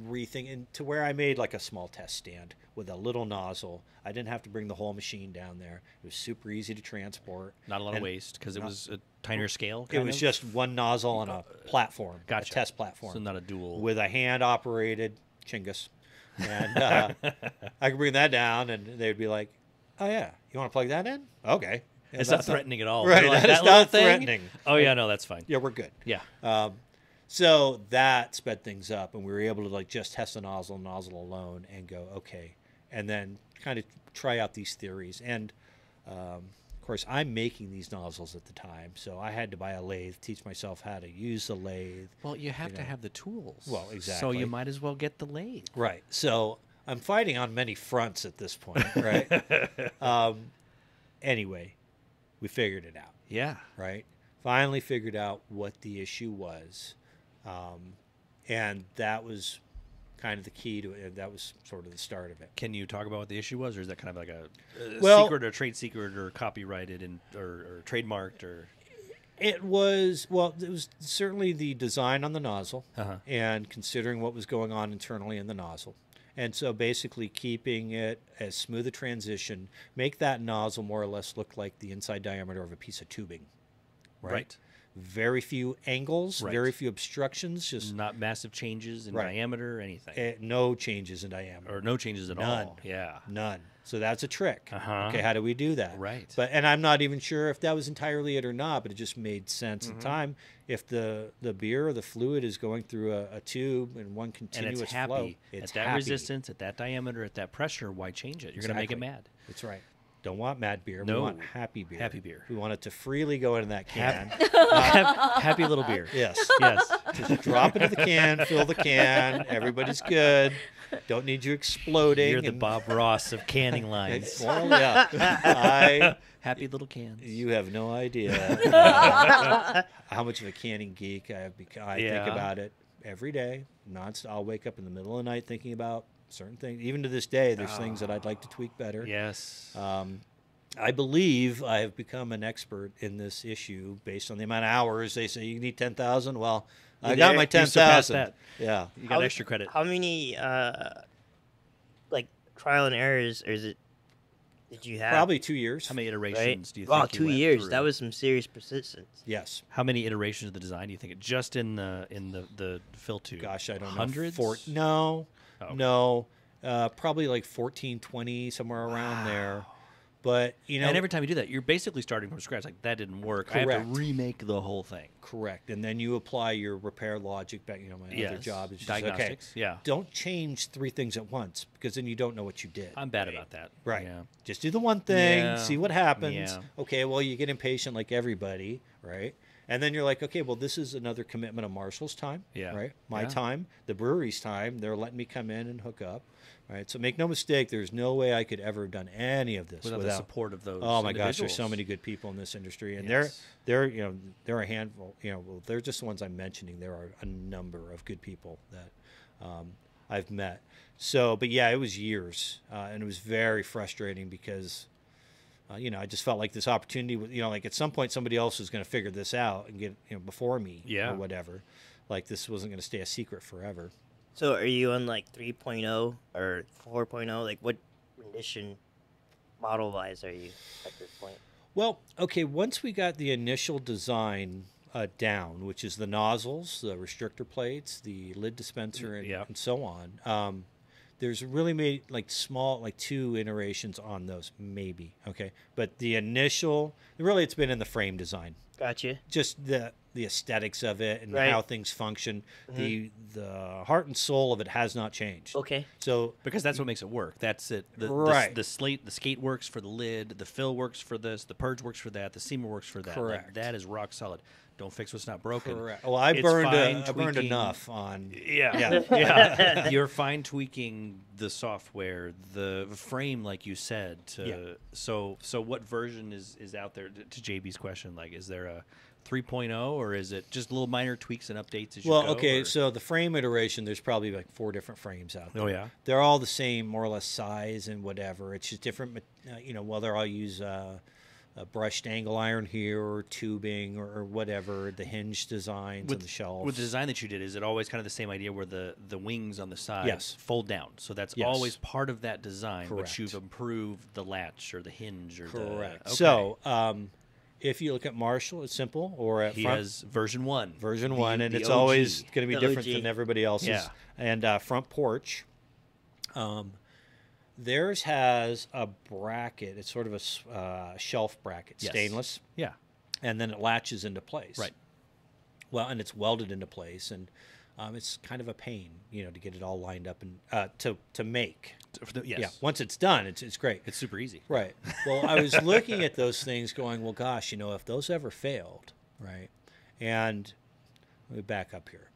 rethink and to where I made like a small test stand with a little nozzle. I didn't have to bring the whole machine down there. It was super easy to transport. Not a lot of waste because it was a tinier scale. It was of? just one nozzle on a platform, Gotcha. a test platform, so not a dual. with a hand operated Chingus. And uh, I could bring that down, and they'd be like, "Oh yeah, you want to plug that in? Okay." And it's not threatening at all. Right, like, that is little not thing? threatening. Oh yeah, no, that's fine. Yeah, we're good. Yeah. Um, so that sped things up, and we were able to like just test the nozzle, nozzle alone, and go okay, and then kind of try out these theories. And um, of course, I'm making these nozzles at the time, so I had to buy a lathe, teach myself how to use the lathe. Well, you have You to know. have the tools. Well, exactly. So you might as well get the lathe. Right. So I'm fighting on many fronts at this point, right? um, anyway, we figured it out. Yeah. right? Finally figured out what the issue was. Um, and that was kind of the key to it. That was sort of the start of it. Can you talk about what the issue was, or is that kind of like a, a Well- secret or trade secret or copyrighted and or, or trademarked or? It was, well, it was certainly the design on the nozzle Uh-huh. and considering what was going on internally in the nozzle. And so basically keeping it as smooth a transition, make that nozzle more or less look like the inside diameter of a piece of tubing. Right. Right. Very few angles, Right. very few obstructions, just Not massive changes in Right. diameter anything, eh, no changes in diameter. or no changes at None. all. Yeah. None. So that's a trick. Uh-huh. Okay, how do we do that? Right. But and I'm not even sure if that was entirely it or not, but it just made sense Mm-hmm. at the time. If the the beer or the fluid is going through a, a tube in one And continuous it's happy flow, it's at that happy. resistance, at that diameter, at that pressure. Why change it? You're going to make it mad. That's right. Don't want mad beer. No. We want happy beer. Happy beer. We want it to freely go into that can. Hap- happy little beer. yes. Yes. Just drop into the can, fill the can. Everybody's good. Don't need you exploding. You're the and- Bob Ross of canning lines. Well, yeah. I Happy little cans. You have no idea uh, how much of a canning geek I have become. I Yeah. think about it every day. Nonstop. I'll wake up in the middle of the night thinking about certain things. Even to this day, there's things that I'd like to tweak better. Yes. Um, I believe I have become an expert in this issue based on the amount of hours they say you need ten thousand. Well, I You got my You ten surpassed thousand. that. Yeah. you got extra credit. How many, uh, like trial and errors, or is it? Did you have Probably two years. How many iterations right? do you think? Wow, you two went years. through? That was some serious persistence. Yes. How many iterations of the design do you think? Just in the in the the fill tube? Gosh, I don't Hundreds? know. Four, no, Oh, no. Uh, probably like 14, 20, somewhere around there. But, you know, and every time you do that, you're basically starting from scratch. Like that didn't work. I have Correct. to remake the whole thing. correct. And then you apply your repair logic back. You know, my other job is just, okay, Diagnostics, yeah. don't change three things at once because then you don't know what you did. I'm bad about that. Right. Yeah. Just do the one thing, Yeah. see what happens. Yeah. Okay, well, you get impatient like everybody, right? And then you're like, okay, well, this is another commitment of Marshall's time, Yeah. right? My Yeah. time, the brewery's time. They're letting me come in and hook up, right? So make no mistake, there's no way I could ever have done any of this Without, without, the support of those. Oh my gosh, there's so many good people in this industry, and Yes. they're they're you know they're a handful. You know, well, they're just the ones I'm mentioning. There are a number of good people that um, I've met. So, but yeah, it was years, uh, and it was very frustrating because. Uh, you know, I just felt like this opportunity was, you know, like at some point somebody else was going to figure this out and get, you know, before me Yeah. or whatever. Like this wasn't going to stay a secret forever. So are you on like 3.0 or 4.0? Like what rendition model wise are you at this point? Well, okay, once we got the initial design uh, down, which is the nozzles, the restrictor plates, the lid dispenser, and, Yeah. and so on, um, there's really made like small, like two iterations on those, maybe. Okay. But the initial, really, it's been in the frame design. Gotcha. Just the the aesthetics of it and Right. how things function. Mm-hmm. The the heart and soul of it has not changed. Okay. So Because that's what makes it work. That's it. The, the- Right. The, slate, the skate works for the lid. The fill works for this. The purge works for that. The seamer works for that. Like, Correct. that is rock solid. Don't fix what's not broken. Correct. Well, I It's burned, fine uh, burned enough on. Yeah, Yeah. yeah. You're fine tweaking the software, the frame, like you said. To Yeah. so so, what version is is out there? To JB's question, like, is there a 3.0 or is it just little minor tweaks and updates as you Well, go? okay, or- so the frame iteration, there's probably like four different frames out there. Oh, yeah? they're all the same, more or less size and whatever. It's just different, uh, you know. Whether I'll use uh, a brushed angle iron here or tubing or, or whatever, the hinge designs with and the shelves. with the design that you did, is it always kind of the same idea where the the wings on the side Yes. fold down? So that's Yes. always part of that design, but you've improved the latch or the hinge or Correct. the. okay. So, um, if you look at Marshall, it's simple, or at he front, has version one. version the- one, and it's OG. always going to be The different OG. than everybody else's. Yeah. And uh, front porch, um, theirs has a bracket. It's sort of a uh, shelf bracket, Yes. stainless, Yeah. and then it latches into place. Right. Well, and it's welded into place, and um, it's kind of a pain, you know, to get it all lined up and uh, to to make. Yes. Yeah. Once it's done, it's it's great. It's super easy. Right. Well, I was looking at those things going, well, gosh, you know, if those ever failed, right? And let me back up here.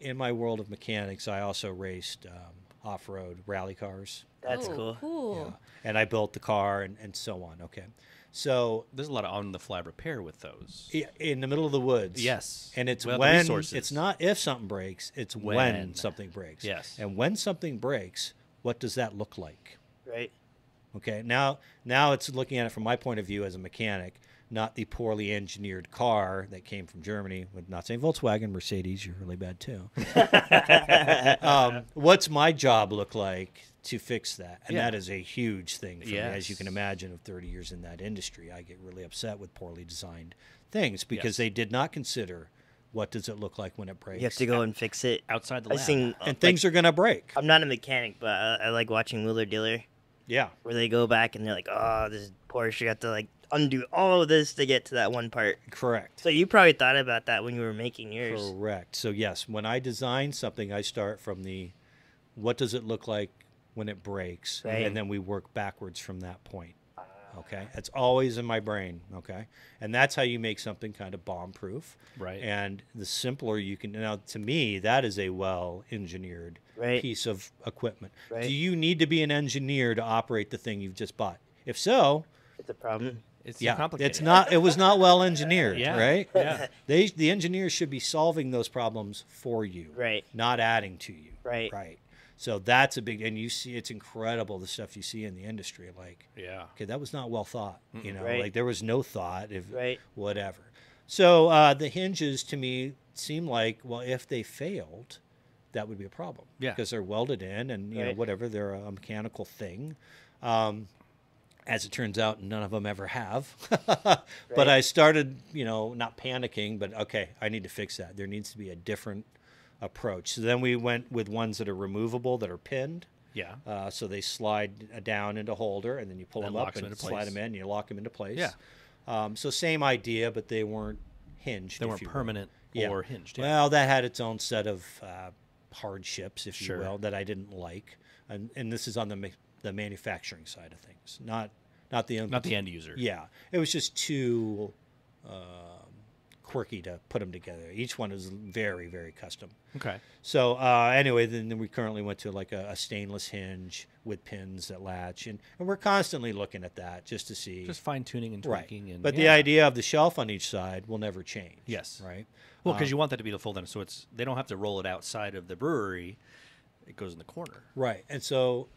In my world of mechanics, I also raced um, off road rally cars. That's Oh, cool. Cool. Yeah. And I built the car and, and so on. Okay. So There's a lot of on the fly repair with those. i- in the middle of the woods. Yes. And it's Without when, it's not if something breaks, it's when, When. something breaks. Yes. And when something breaks, what does that look like? Right. Okay, now now it's looking at it from my point of view as a mechanic, not the poorly engineered car that came from Germany. With not saying Volkswagen, Mercedes, you're really bad too. um, what's my job look like to fix that? And Yeah. that is a huge thing for me, as you can imagine. Of 30 years in that industry, I get really upset with poorly designed things because Yes. they did not consider what does it look like when it breaks. You have to go and fix it. Outside the I've lab. seen uh, and things are going to break. I'm not a mechanic, but I, I like watching Wheeler Dealer, Yeah. where they go back and they're like, "Oh, this Porsche, you have to like undo all of this to get to that one part." Correct. So you probably thought about that when you were making yours. Correct. So yes, when I design something, I start from the what does it look like when it breaks, Right. and then we work backwards from that point. Okay, that's always in my brain. Okay, and that's how you make something kind of bomb proof. Right. And the simpler you can now, to me, that is a well engineered Right. piece of equipment. Right. Do you need to be an engineer to operate the thing you've just bought? If so, It's a problem. It's yeah, complicated. it's not. It was not well engineered, Yeah. right? Yeah. They the engineers should be solving those problems for you, Right. Not adding to you, Right. Right. So that's a big, and you see, it's incredible the stuff you see in the industry. Like, Yeah. okay, that was not well thought. You know, Right. like there was no thought, if Right. whatever. So uh, the hinges to me seem like, well, if they failed, that would be a problem. Yeah. because they're welded in, and you know, whatever, they're a mechanical thing. Um, as it turns out, none of them ever have. But Right. I started, you know, not panicking, but okay, I need to fix that. There needs to be a different approach. So then we went with ones that are removable, that are pinned. Yeah. Uh, so they slide down into holder, and then you pull That them up and into slide them in. And you lock them into place. Yeah. Um, so same idea, but they weren't hinged. They weren't you will. permanent Yeah. or hinged. Yeah. Well, that had its own set of uh, hardships, if Sure. you will, that I didn't like, and, and this is on the the manufacturing side of things, not not the not the end user. Yeah, it was just too um, quirky to put them together. Each one is very very custom. Okay. So uh, anyway, then we currently went to like a, a stainless hinge with pins that latch, and, and we're constantly looking at that just to see. Just fine tuning and right. tweaking. And but the idea of the shelf on each side will never change. Yes. Right. Well, because Um, you want that to be the full down, so it's they don't have to roll it outside of the brewery. It goes in the corner. Right. And so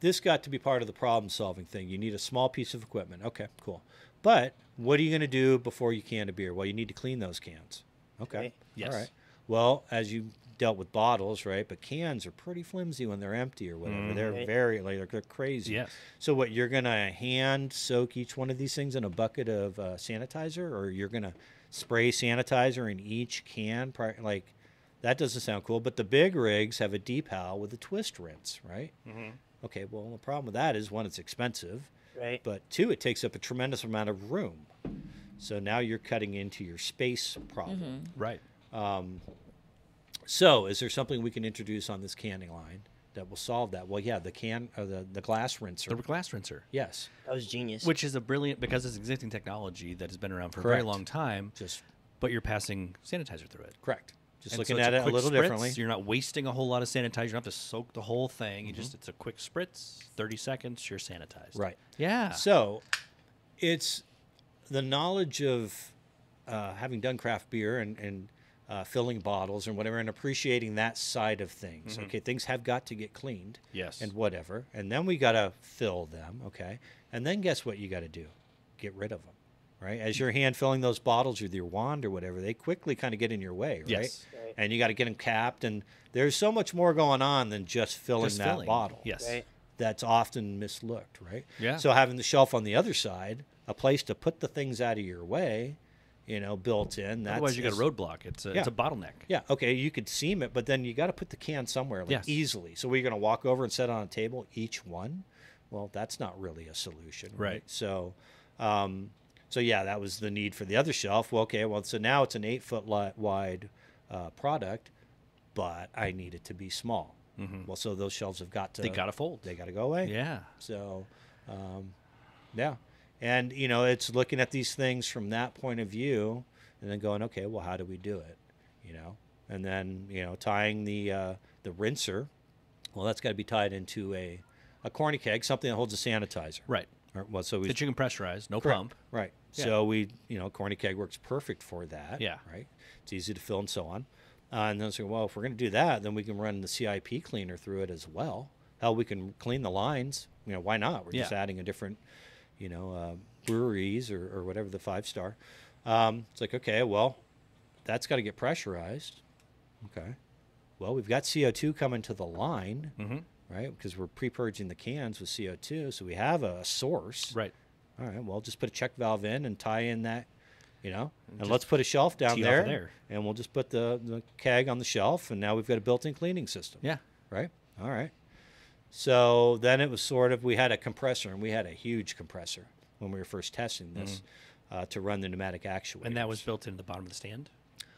this got to be part of the problem solving thing. You need a small piece of equipment. Okay, cool. But what are you going to do before you can a beer? Well, you need to clean those cans. Okay. Right. Yes. All right. Well, as you dealt with bottles, right? But cans are pretty flimsy when they're empty or whatever. They're very like they're crazy. Yes. So what you're going to hand soak each one of these things in a bucket of uh, sanitizer or you're going to spray sanitizer in each can pri- like that doesn't sound cool, but the big rigs have a decal with a twist rinse, right? Mm-hmm. Okay, well, the problem with that is one, it's expensive, Right. but two, it takes up a tremendous amount of room. So now you're cutting into your space problem. Mm-hmm. Right. Um, so, is there something we can introduce on this canning line that will solve that? Well, yeah, the can, or the the glass rinser. The glass rinser, yes, That was genius. which is a brilliant because it's existing technology that has been around for a very long time. just but you're passing sanitizer through it. Correct. Just And looking so at it a little spritz. differently. You're not wasting a whole lot of sanitizer. You don't have to soak the whole thing. You Mm-hmm. just it's a quick spritz, 30 seconds, you're sanitized. Right. Yeah. So, it's the knowledge of uh, having done craft beer and, and uh, filling bottles and whatever, and appreciating that side of things. Okay, things have got to get cleaned. Mm-hmm. Yes. And whatever, and then we got to fill them. Okay, and then guess what you got to do? Get rid of them. Right, as you're hand filling those bottles with your wand or whatever, they quickly kind of get in your way, right? Yes. Right. And you got to get them capped, and there's so much more going on than just filling Just that filling. bottle Yes. Right. that's often mislooked, right? Yeah. So having the shelf on the other side, a place to put the things out of your way, you know, built in. That's Otherwise, you got a roadblock. It's a, Yeah. it's a bottleneck. Yeah. Okay. You could seam it, but then you got to put the can somewhere like Yes. easily. So we're going to walk over and set on a table each one. Well, that's not really a solution, Right. So, um, so yeah, that was the need for the other shelf. Well, okay. Well, so now it's an eight foot li- wide uh, product, but I need it to be small. Well, so those shelves have got to Mm-hmm. They got to fold. they got to go away. Yeah. So, um, yeah. And, you know, it's looking at these things from that point of view and then going, okay, well, how do we do it? You know, and then, you know, tying the, uh, the rinser, well, that's got to be tied into a, a corny keg, something that holds a sanitizer. Right. Or, well, so we That you can pressurize, no Correct. pump. Right. Yeah. So we, you know, corny keg works perfect for that. Yeah. Right. It's easy to fill and so on. Uh, and then say, well, if we're going to do that, then we can run the CIP cleaner through it as well. Hell, we can clean the lines. You know, why not? We're just adding a different, you know, uh, breweries or, or whatever the five star. Um, it's like, okay, well, that's got to get pressurized. Okay. Well, we've got CO2 coming to the line, Mhm. right? Because we're pre purging the cans with CO2. So we have a source. Right. All right. Well, just put a check valve in and tie in that, you know, and just let's put a shelf down there, there. and we'll just put the, the keg on the shelf, and now we've got a built-in cleaning system. Yeah. Right. All right. So then it was sort of we had a compressor, and we had a huge compressor when we were first testing this uh, to run the pneumatic actuators. Mm-hmm. And that was built into the bottom of the stand?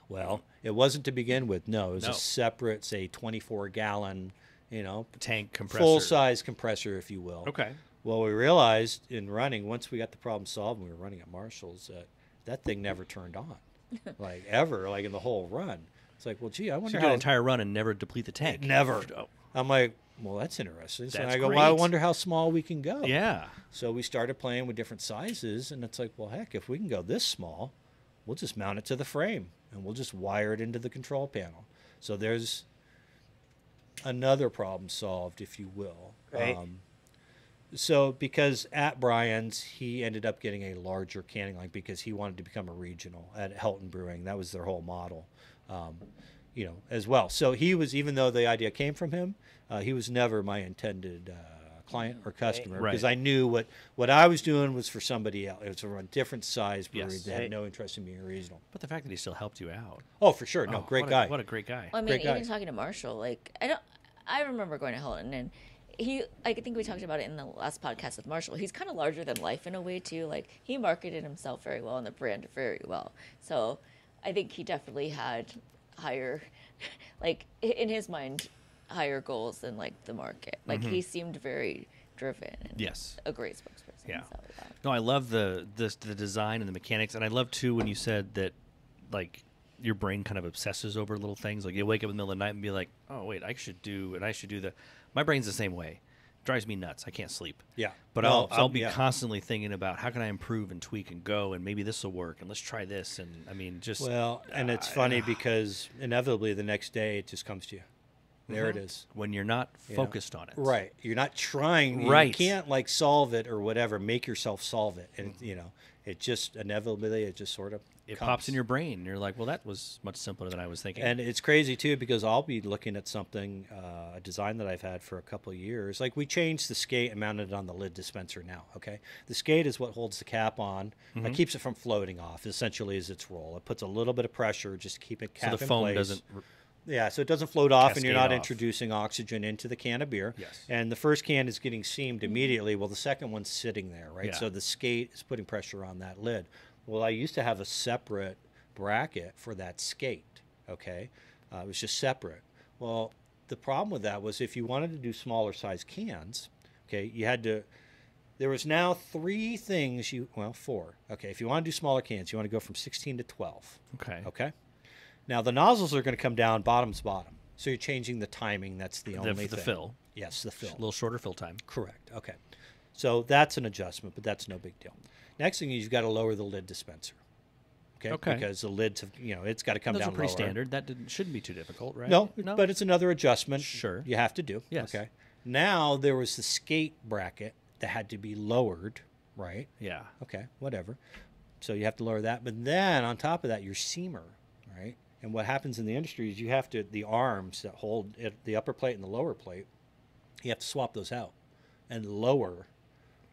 well, it wasn't to begin with. No, it was No. a separate, say, 24-gallon, you know, Tank compressor. full-size compressor, if you will. Okay. Well, we realized in running, once we got the problem solved, and we were running at Marshall's, that that thing never turned on, like ever, like in the whole run. It's like, well, gee, I So wonder you do an how. entire run and never deplete the tank. never. Oh, I'm like, well, that's interesting. So That's I go, well, I wonder how small we can go. Yeah. So we started playing with different sizes, and it's like, well, heck, if we can go this small, we'll just mount it to the frame, and we'll just wire it into the control panel. So there's another problem solved, if you will. Right. Um, so because at Brian's, he ended up getting a larger canning line because he wanted to become a regional at Helton Brewing. That was their whole model, um, you know, as well. So he was, even though the idea came from him, uh, he was never my intended uh, client or customer because Right. I knew what what I was doing was for somebody else. It was for a different size brewery Yes. that had no interest in being a regional. But the fact that he still helped you out. Oh, for sure, no, Oh, great what a- guy. what a great guy. I mean, Great guy. even talking to Marshall, like I don't, I remember going to Helton, and he, I think we talked about it in the last podcast with Marshall. He's kind of larger than life in a way too. Like he marketed himself very well and the brand very well. So I think he definitely had higher, like in his mind, higher goals than like the market. Like Mm-hmm. he seemed very driven. And Yes. a great spokesperson. Yeah. So, yeah. No, I love the, the the design and the mechanics, and I love too when you said that, like, your brain kind of obsesses over little things. Like you wake up in the middle of the night and be like, "Oh wait, I should do and I should do the." My brain's the same way. drives me nuts. I can't sleep. Yeah. But No, I'll I'll be yeah. constantly thinking about how can I improve and tweak and go and maybe this will work and let's try this and I mean just Well, and it's uh, funny because inevitably the next day it just comes to you. There it is. when you're not focused on it. Right. You're not trying. Right. You can't like solve it or whatever. Make yourself solve it, and you know it just inevitably it just sort of It comes. pops in your brain. and You're like, well, that was much simpler than I was thinking. And it's crazy too because I'll be looking at something, uh, a design that I've had for a couple of years. Like we changed the skate and mounted it on the lid dispenser now. Okay, the skate is what holds the cap on. Mm-hmm. That keeps it from floating off. Essentially, is its role. It puts a little bit of pressure just to keep it so the in foam place. doesn't. Yeah, so it doesn't float off, and you're not off. introducing oxygen into the can of beer. Yes. And the first can is getting seamed immediately. Well, the second one's sitting there, right? Yeah. So the skate is putting pressure on that lid. Well, I used to have a separate bracket for that skate. Okay, uh, it was just separate. Well, the problem with that was if you wanted to do smaller size cans, okay, you had to there was now three things you well four. Okay, if you want to do smaller cans, you want to go from 16 to 12. Okay. Okay. Now the nozzles are going to come down bottom to bottom, so you're changing the timing. That's the The, only the thing. fill. Yes, the fill. A little shorter fill time. Correct. Okay. So that's an adjustment, but that's no big deal. Next thing is you've got to lower the lid dispenser. Okay. Okay. Because the lids have, you know, it's got to come Those down are pretty lower. standard. That didn't, shouldn't be too difficult, right? No, but it's another adjustment. Sure. You have to do. Yes. Okay. Now there was the skate bracket that had to be lowered, right? yeah. Okay, whatever. So you have to lower that, but then on top of that, your seamer, right? And what happens in the industry is you have to the arms that hold it, the upper plate and the lower plate, you have to swap those out and lower.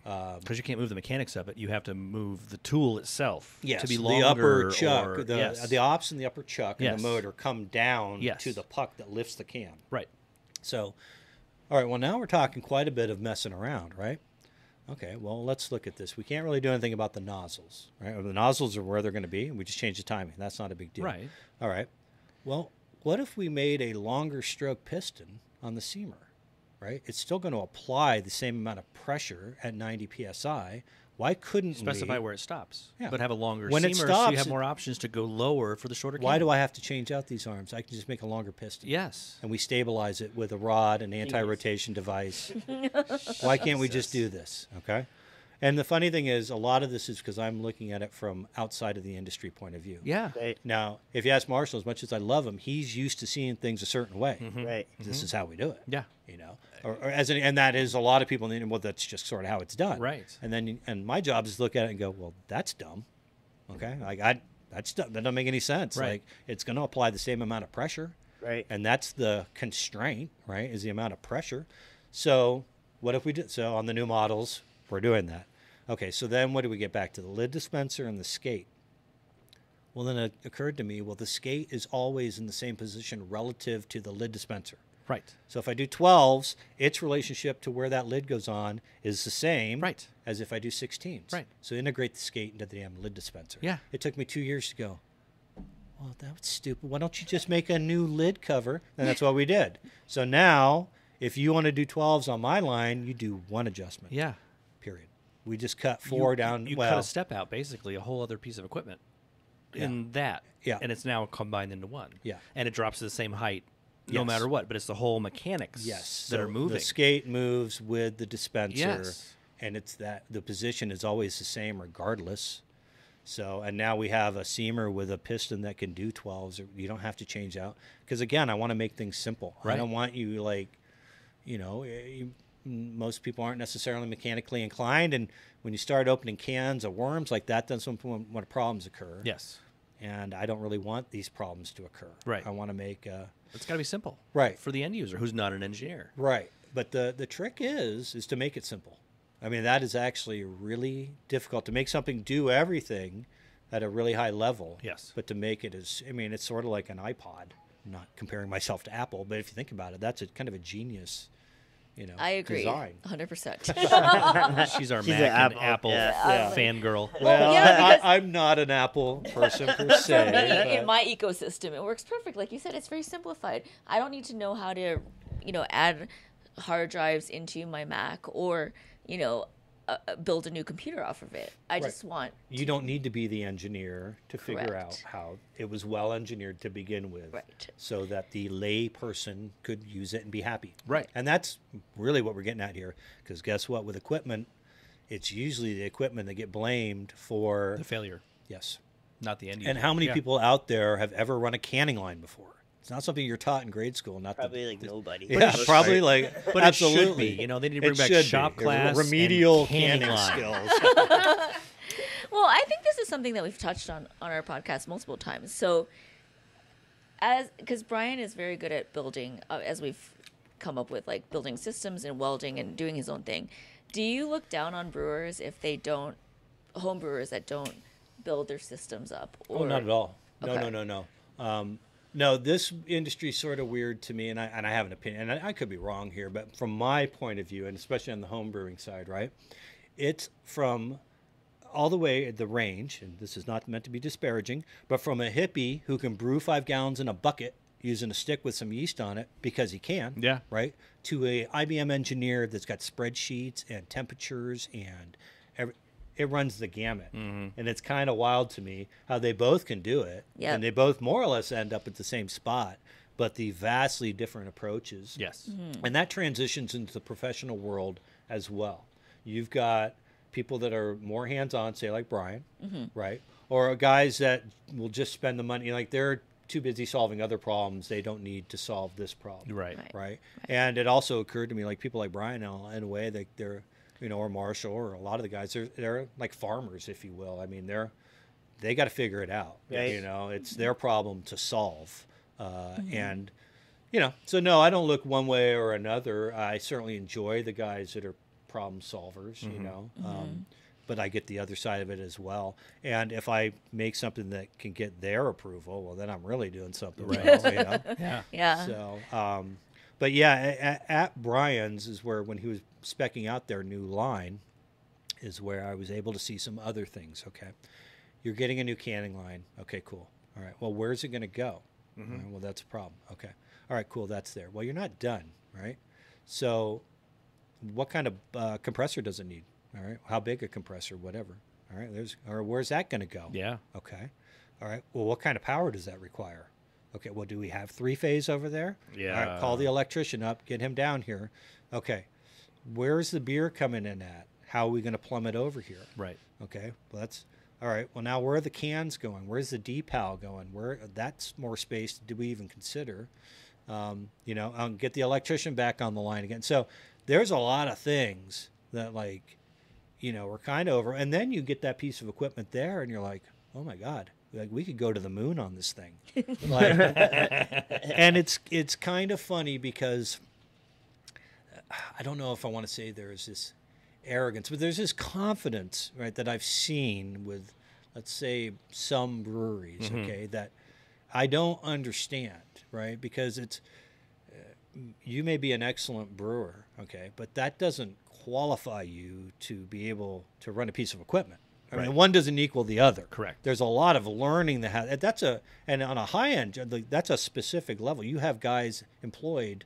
Um, because you can't move the mechanics of it, you have to move the tool itself Yes, to be longer. the upper chuck, or- the yes. the ops and the upper chuck and the motor come down Yes. to the puck that lifts the can. right. So, all right, well, now we're talking quite a bit of messing around, right? Okay, well, let's look at this. We can't really do anything about the nozzles, right? The nozzles are where they're going to be, and we just change the timing. That's not a big deal. Right. All right. Well, what if we made a longer stroke piston on the seamer, right? It's still going to apply the same amount of pressure at 90 psi. Why couldn't Specify we? where it stops, Yeah. but have a longer When it seamer, so stops, you have more options to go lower for the shorter. Why can. do I have to change out these arms? I can just make a longer piston. Yes. and we stabilize it with a rod and anti-rotation device. Why can't we just do this? Okay. And the funny thing is, a lot of this is because I'm looking at it from outside of the industry point of view. Yeah. Right. Now, if you ask Marshall, as much as I love him, he's used to seeing things a certain way. Right. This is how we do it. Mm-hmm. Yeah. You know, or, or as an, and that is a lot of people. in the- Well, that's just sort of how it's done. Right. And then, and my job is to look at it and go, well, that's dumb. Okay. Like I, that's dumb. that doesn't make any sense. Right. Like it's going to apply the same amount of pressure Right. and that's the constraint, right? Is the amount of pressure. So what if we did? So on the new models, we're doing that. Okay, so then what do we get back to the lid dispenser and the skate? Well, then it occurred to me, well, the skate is always in the same position relative to the lid dispenser. Right. So if I do 12s, its relationship to where that lid goes on is the same Right. as if I do 16s. Right. So integrate the skate into the damn lid dispenser. Yeah. It took me two years to go, well, that was stupid. Why don't you just make a new lid cover? And that's what we did. So now, if you want to do 12s on my line, you do one adjustment, Yeah. We just cut four you, down. You well, cut a step out, basically a whole other piece of equipment in that. Yeah. And it's now combined into one. Yeah. And it drops to the same height, no Yes. matter what. But it's the whole mechanics Yes, that so are moving. The skate moves with the dispenser, Yes. and it's that the position is always the same regardless. So, and now we have a seamer with a piston that can do 12s. You don't have to change out because again, I want to make things simple. I Right. don't want you like, you know, eh, you, most people aren't necessarily mechanically inclined, and when you start opening cans of worms like that, that's when, when, problems occur. yes. And I don't really want these problems to occur. Right. I want to make. Uh, It's got to be simple. Right. For the end user who's not an engineer. Right. But the the trick is is to make it simple. I mean, that is actually really difficult to make something do everything at a really high level. Yes. But to make it as I mean, it's sort of like an iPod. I'm not comparing myself to Apple, but if you think about it, that's a kind of a genius, you know, I agree, design. 100%. She's our She's Mac an and Apple, Apple yeah. Yeah. fangirl. Well, yeah, I, I'm not an Apple person per For se. me, in my ecosystem, it works perfect. Like you said, it's very simplified. I don't need to know how to, you know, add hard drives into my Mac or, you know, uh, uh, build a new computer off of it. I just want you don't need to be the engineer to figure out how it was well engineered to begin with Right. so that the lay person could use it and be happy Right. and that's really what we're getting at here because guess what with equipment it's usually the equipment that get blamed for The failure, yes not the end user. and how many Yeah. people out there have ever run a canning line before it's not something you're taught in grade school not the- Probably like nobody. yeah, the probably part. like, But absolutely. it should be. You know, they need to bring It back shop be. class, and remedial canning canning skills. Well, I think this is something that we've touched on on our podcast multiple times. So, as because Brian is very good at building, uh, as we've come up with, like building systems and welding and doing his own thing. Do you look down on brewers if they don't, home brewers that don't build their systems up? Oh, not at all. No, no, no, no. Um, no, this industry's sort of weird to me, and I and I have an opinion, and I, I could be wrong here, but from my point of view, and especially on the home brewing side, right? It's from all the way at the range, and this is not meant to be disparaging, but from a hippie who can brew five gallons in a bucket using a stick with some yeast on it because he can. Yeah. Right. To a IBM engineer that's got spreadsheets and temperatures and every, it runs the gamut. Mm-hmm. And it's kind of wild to me how they both can do it. Yep. And they both more or less end up at the same spot, but the vastly different approaches. Yes. And that transitions into the professional world as well. You've got people that are more hands on, say like Brian, right? Or guys that will just spend the money, like they're too busy solving other problems. They don't need to solve this problem. Right. Right. Right. And it also occurred to me, like people like Brian, now, in a way, that they're, you know, or Marshall, or a lot of the guys, they're, they're like farmers, if you will. I mean, they're, they got to figure it out. Right. You know, it's their problem to solve. Uh, And, you know, so no, I don't look one way or another. I certainly enjoy the guys that are problem solvers, you know, um, but I get the other side of it as well. And if I make something that can get their approval, well, then I'm really doing something right. well, you know? Yeah. Yeah. So, um, but yeah, at, at Brian's is where when he was specking out their new line, is where I was able to see some other things. Okay, you're getting a new canning line. Okay, cool. All right. Well, where's it going to go? All right, well, that's a problem. Okay. All right, cool. That's there. Well, you're not done, right? So, what kind of uh, compressor does it need? All right. How big a compressor? Whatever. All right. There's or where's that going to go? Yeah. Okay. All right. Well, what kind of power does that require? Okay. Well, do we have three phase over there? All right. Call the electrician up. Get him down here. Okay. Where's the beer coming in at? How are we going to plumb it over here? Right. Okay. Well, that's all right. Well, now where are the cans going? Where's the depal going? Where that's more space. Do we even consider? Um, you know, um, get the electrician back on the line again. So there's a lot of things that like, you know, we're kind of over. And then you get that piece of equipment there, and you're like, oh my god, like we could go to the moon on this thing. like, and it's it's kind of funny because I don't know if I want to say there's this arrogance, but there's this confidence, right, that I've seen with, let's say, some breweries, okay, that I don't understand, right, because it's uh, you may be an excellent brewer, okay, but that doesn't qualify you to be able to run a piece of equipment. I mean, one doesn't equal the other. Correct. There's a lot of learning that has, that's a and on a high end that's a specific level. You have guys employed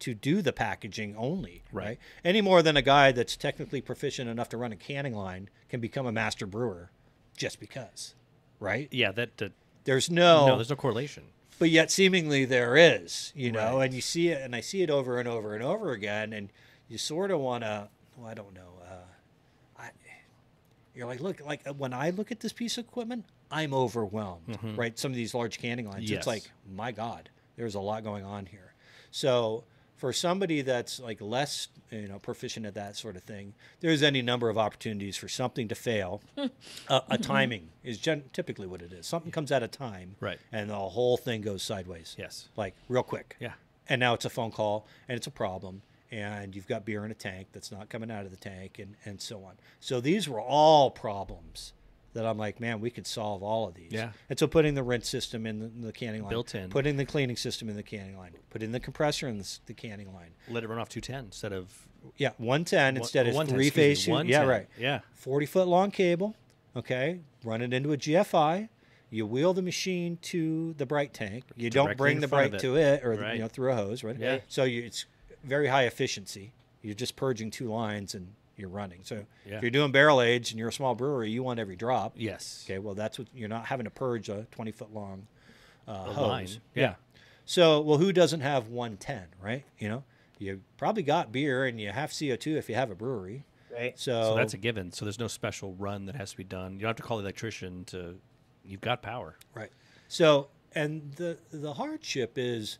to do the packaging only, right? Right. Any more than a guy that's technically proficient enough to run a canning line can become a master brewer just because, right? Yeah. That. that There's no, no, there's no correlation. but yet seemingly there is, you know, Right. and you see it, and I see it over and over and over again, and you sort of want to, well, I don't know, uh, I, you're like, look, like uh, when I look at this piece of equipment, I'm overwhelmed, right? Some of these large canning lines, Mm-hmm. Yes. it's like, my God, there's a lot going on here. So for somebody that's like less, you know, proficient at that sort of thing, there's any number of opportunities for something to fail. uh, a timing is gen- typically what it is. Something comes at a time, Right. and the whole thing goes sideways. Yes. like real quick. Yeah. And now it's a phone call, and it's a problem, and you've got beer in a tank that's not coming out of the tank, and and so on. So these were all problems that I'm like, man, we could solve all of these. Yeah. And so putting the rinse system in the, in the canning line, Built in. putting the cleaning system in the canning line, putting the compressor in the, the canning line. Let it run off 210 instead of Yeah, 110 instead of three me, phase. Yeah, right. Yeah. 40 foot long cable. Okay, run it into a GFI. You wheel the machine to the bright tank. You don't bring the bright it. to it, or Right. you know through a hose, right? Yeah. So you, it's very high efficiency. You're just purging two lines and you're running. So Yeah. if you're doing barrel age and you're a small brewery, you want every drop. Yes. Okay, well that's what you're not having to purge a 20 foot long uh, hose. line. Yeah. Yeah. So well, who doesn't have 110, right? You know, you probably got beer and you have CO2 if you have a brewery. right? So, So that's a given. So there's no special run that has to be done. You don't have to call the electrician to. You've got power. Right. So, and the the hardship is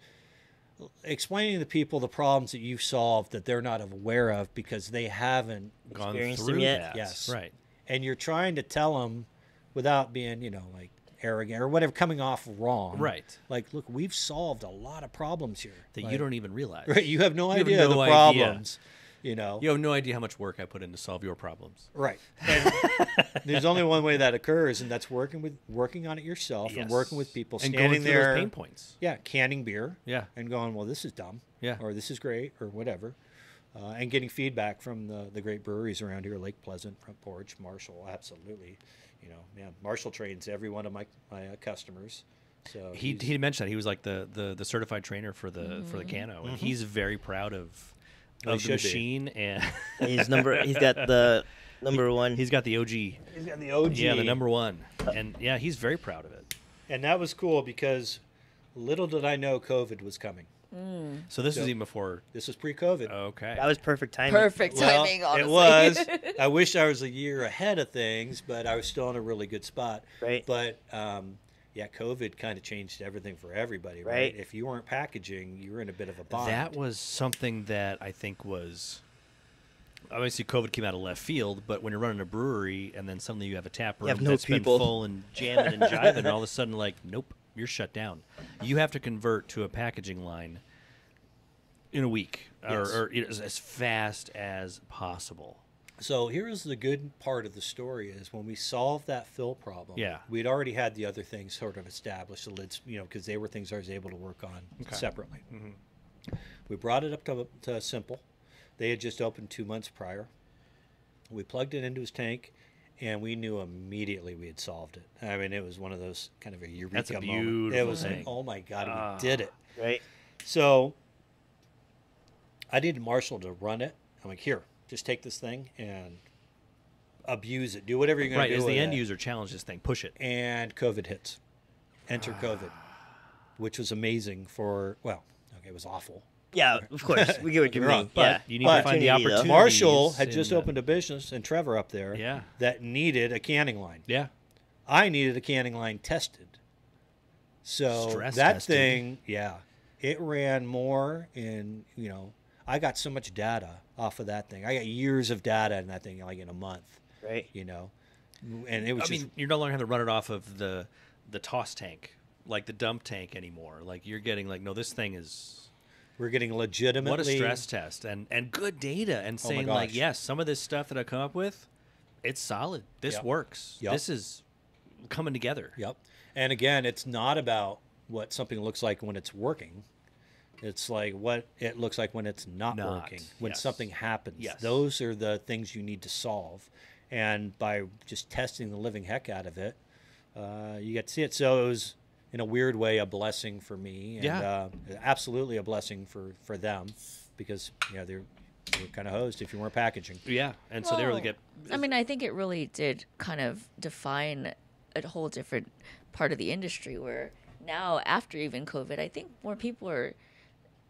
explaining to people the problems that you've solved that they're not aware of because they haven't Gone Experienced through them yet? that. Yes. Right. and you're trying to tell them without being, you know, like arrogant or whatever coming off wrong. Right. Like, look, we've solved a lot of problems here. That Like, you don't even realize. Right, you have no You have idea no the idea. problems. You know. You have no idea how much work I put in to solve your problems. Right. And there's only one way that occurs, and that's working with working on it yourself and working with people, and standing going through there, those pain points. yeah, canning beer, Yeah. and going, well, this is dumb, Yeah. or this is great, or whatever, uh, and getting feedback from the the great breweries around here, Lake Pleasant, Front Porch, Marshall, absolutely, you know, yeah, Marshall trains every one of my my uh, customers. So He he mentioned that he was like the the, the certified trainer for the for the Cano, and he's very proud of Of the should be. machine, and He's number. He's got the number one. he's got the OG. he's got the OG. Yeah, the number one, and yeah, he's very proud of it. And that was cool because little did I know COVID was coming. So this So- is even before. This was pre-COVID. Okay. that was perfect timing. Perfect Well, timing, honestly. It was. I wish I was a year ahead of things, but I was still in a really good spot. Right. But um, yeah, COVID kind of changed everything for everybody, right? Right. If you weren't packaging, you were in a bit of a bind. That was something that I think was obviously COVID came out of left field, but when you're running a brewery and then suddenly you have a tap room have no that's people. been full and jamming and jiving, and all of a sudden like, nope, you're shut down. You have to convert to a packaging line in a week or, Yes. or you know, as- as fast as possible. So here's the good part of the story is when we solved that fill problem. Yeah. We'd already had the other things sort of established, the lids, you know, because they were things I was able to work on separately. We brought it up to, to Simple. They had just opened two months prior. We plugged it into his tank, and we knew immediately we had solved it. I mean, it was one of those kind of a eureka That's a beautiful moment. It was like, tank. oh my god, we Ah. did it. Right. So I needed Marshall to run it. I'm like, here, just take this thing and abuse it. Do whatever you're going Right, to do. Right. As the end it. user, challenge this thing, push it. And COVID hits. Enter ah. COVID, which was amazing for, well, okay, it was awful. Yeah, of course. We get what you You're mean. wrong, yeah. You need to find the uh, Opportunity, Marshall had just uh, opened a business, and Trevor up there, Yeah. that needed a canning line. Yeah. I needed a canning line tested. So Stress that tested. thing, yeah, it ran more in, you know, I got so much data off of that thing. I got years of data in that thing, like in a month, Right. you know, and it was I just, mean, you're no longer having to run it off of the the toss tank, like the dump tank anymore. Like you're getting like, no, this thing is we're getting legitimately. what a stress test and and good data and Oh saying like, yes, some of this stuff that I come up with, it's solid. This Yep. works. Yep. This is coming together. Yep. And again, it's not about what something looks like when it's working. It's like what it looks like when it's not, Not, working, when yes. something happens. Yes. Those are the things you need to solve. And by just testing the living heck out of it, uh, you get to see it. So it was, in a weird way, a blessing for me. And, Yeah. Uh, absolutely a blessing for, for them because, you know, they're, they're kind of hosed if you weren't packaging. Yeah, and so they really get. I mean, I think it really did kind of define a whole different part of the industry where now, after even COVID, I think more people are.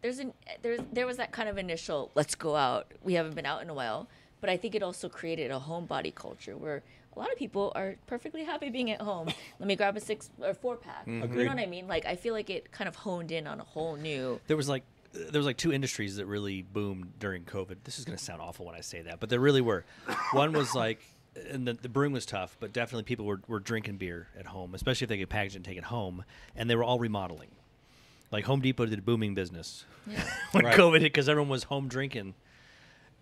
There's an there there was that kind of initial let's go out. We haven't been out in a while, but I think it also created a homebody culture where a lot of people are perfectly happy being at home. Let me grab a six or four pack. Mm-hmm. You know what I mean? Like I feel like it kind of honed in on a whole new. there was like there was like two industries that really boomed during COVID. This is going to sound awful when I say that, but there really were. One was like, and the, the brewing was tough, but definitely people were, were drinking beer at home, especially if they could package it and take it home, and they were all remodeling. Like Home Depot did a booming business when Right. COVID hit because everyone was home drinking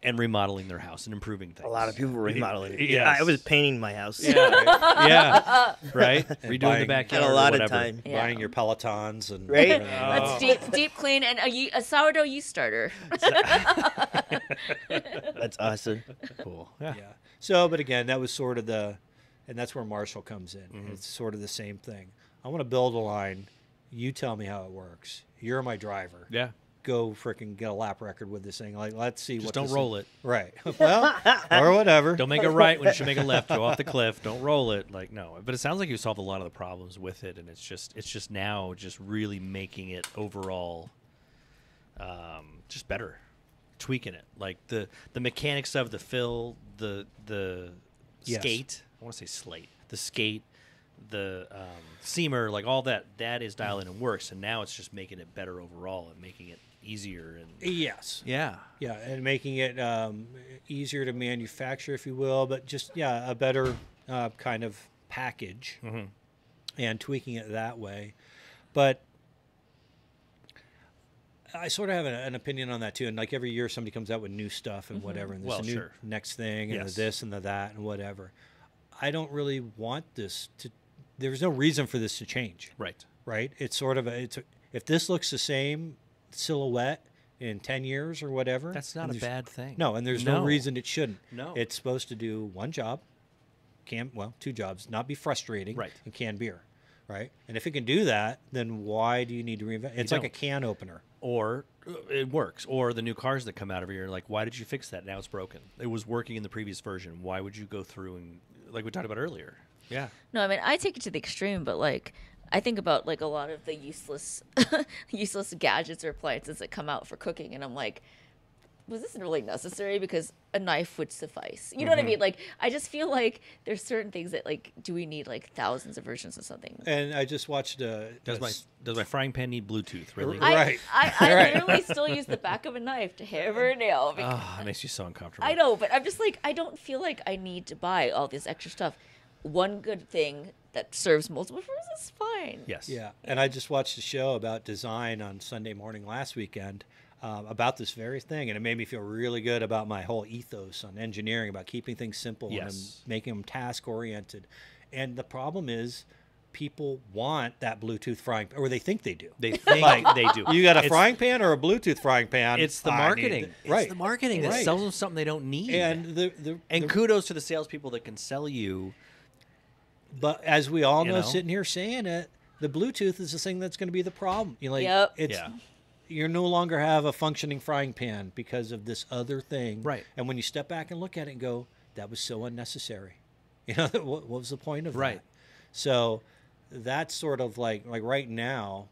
and remodeling their house and improving things. A lot of people were remodeling. it. Yes. I was painting my house. yeah, right. Redoing the buying- backyard. Had a or lot of time. Yeah. Buying your Pelotons and Right? everything. That's Oh. deep, deep clean and a, a sourdough yeast starter. That's awesome. Cool. Yeah. Yeah. So, but again, that was sort of the, and that's where Marshall comes in. Mm-hmm. It's sort of the same thing. I want to build a line. You tell me how it works. You're my driver. Yeah. Go freaking get a lap record with this thing. Like, let's see Just what. don't roll thing- it. Right. Well, or whatever. Don't make a right when you should make a left. Go off the cliff. Don't roll it. Like no. But it sounds like you solved a lot of the problems with it, and it's just it's just now just really making it overall, um, just better, tweaking it. Like the the mechanics of the fill, the the Yes. skate. I want to say slate. The skate, the um, seamer, like all that. That is dialed in and works, and now it's just making it better overall and making it easier and Yes. yeah. Yeah, and making it um, easier to manufacture, if you will, but just yeah, a better uh, kind of package, Mm-hmm. and tweaking it that way. But I sort of have an, an opinion on that too. And like every year, somebody comes out with new stuff and whatever, and there's Well, a new sure. next thing, and Yes. the this and the that and whatever. I don't really want this to. There's no reason for this to change Right. right? It's sort of a, it's a, if this looks the same silhouette in 10 years or whatever. That's not a bad thing. No, and there's no, No. reason it shouldn't. No. It's supposed to do one job, can well, two jobs, not be frustrating Right. and can beer. right? And if it can do that, then why do you need to reinvent? It's like a can opener. or uh, it works or the new cars that come out of here like why did you fix that now it's broken it was working in the previous version why would you go through and like we talked about earlier yeah No, I mean I take it to the extreme, but like I think about like a lot of the useless, useless gadgets or appliances that come out for cooking, and I'm like, was this really necessary? Because a knife would suffice. You know what I mm-hmm. mean? Like I just feel like there's certain things that like, do we need like thousands of versions of something? And I just watched a, does my does my frying pan need bluetooth really I, Right. I, I Right. literally still use the back of a knife to hammer a nail. Ah, because, oh it makes you so uncomfortable I know, but I'm just like, I don't feel like I need to buy all this extra stuff. One good thing that serves multiple purposes is fine. yes Yeah, and I just watched a show about design on Sunday morning last weekend um, about this very thing, and it made me feel really good about my whole ethos on engineering, about keeping things simple and making them task oriented. And the problem is, people want that Bluetooth frying, pan, or they think they do. they think they do You got a It's- frying pan or a Bluetooth frying pan? it's the marketing it. it's right? the marketing that Right. sells them something they don't need And the, the and the, kudos to the salespeople that can sell you But as we all You know, know? sitting here saying it, the Bluetooth is the thing that's going to be the problem. You know, like, Yep. it's Yeah. you no longer have a functioning frying pan because of this other thing. Right. And when you step back and look at it and go, that was so unnecessary. You know, what, what was the point of Right. that? So that's sort of like like right now,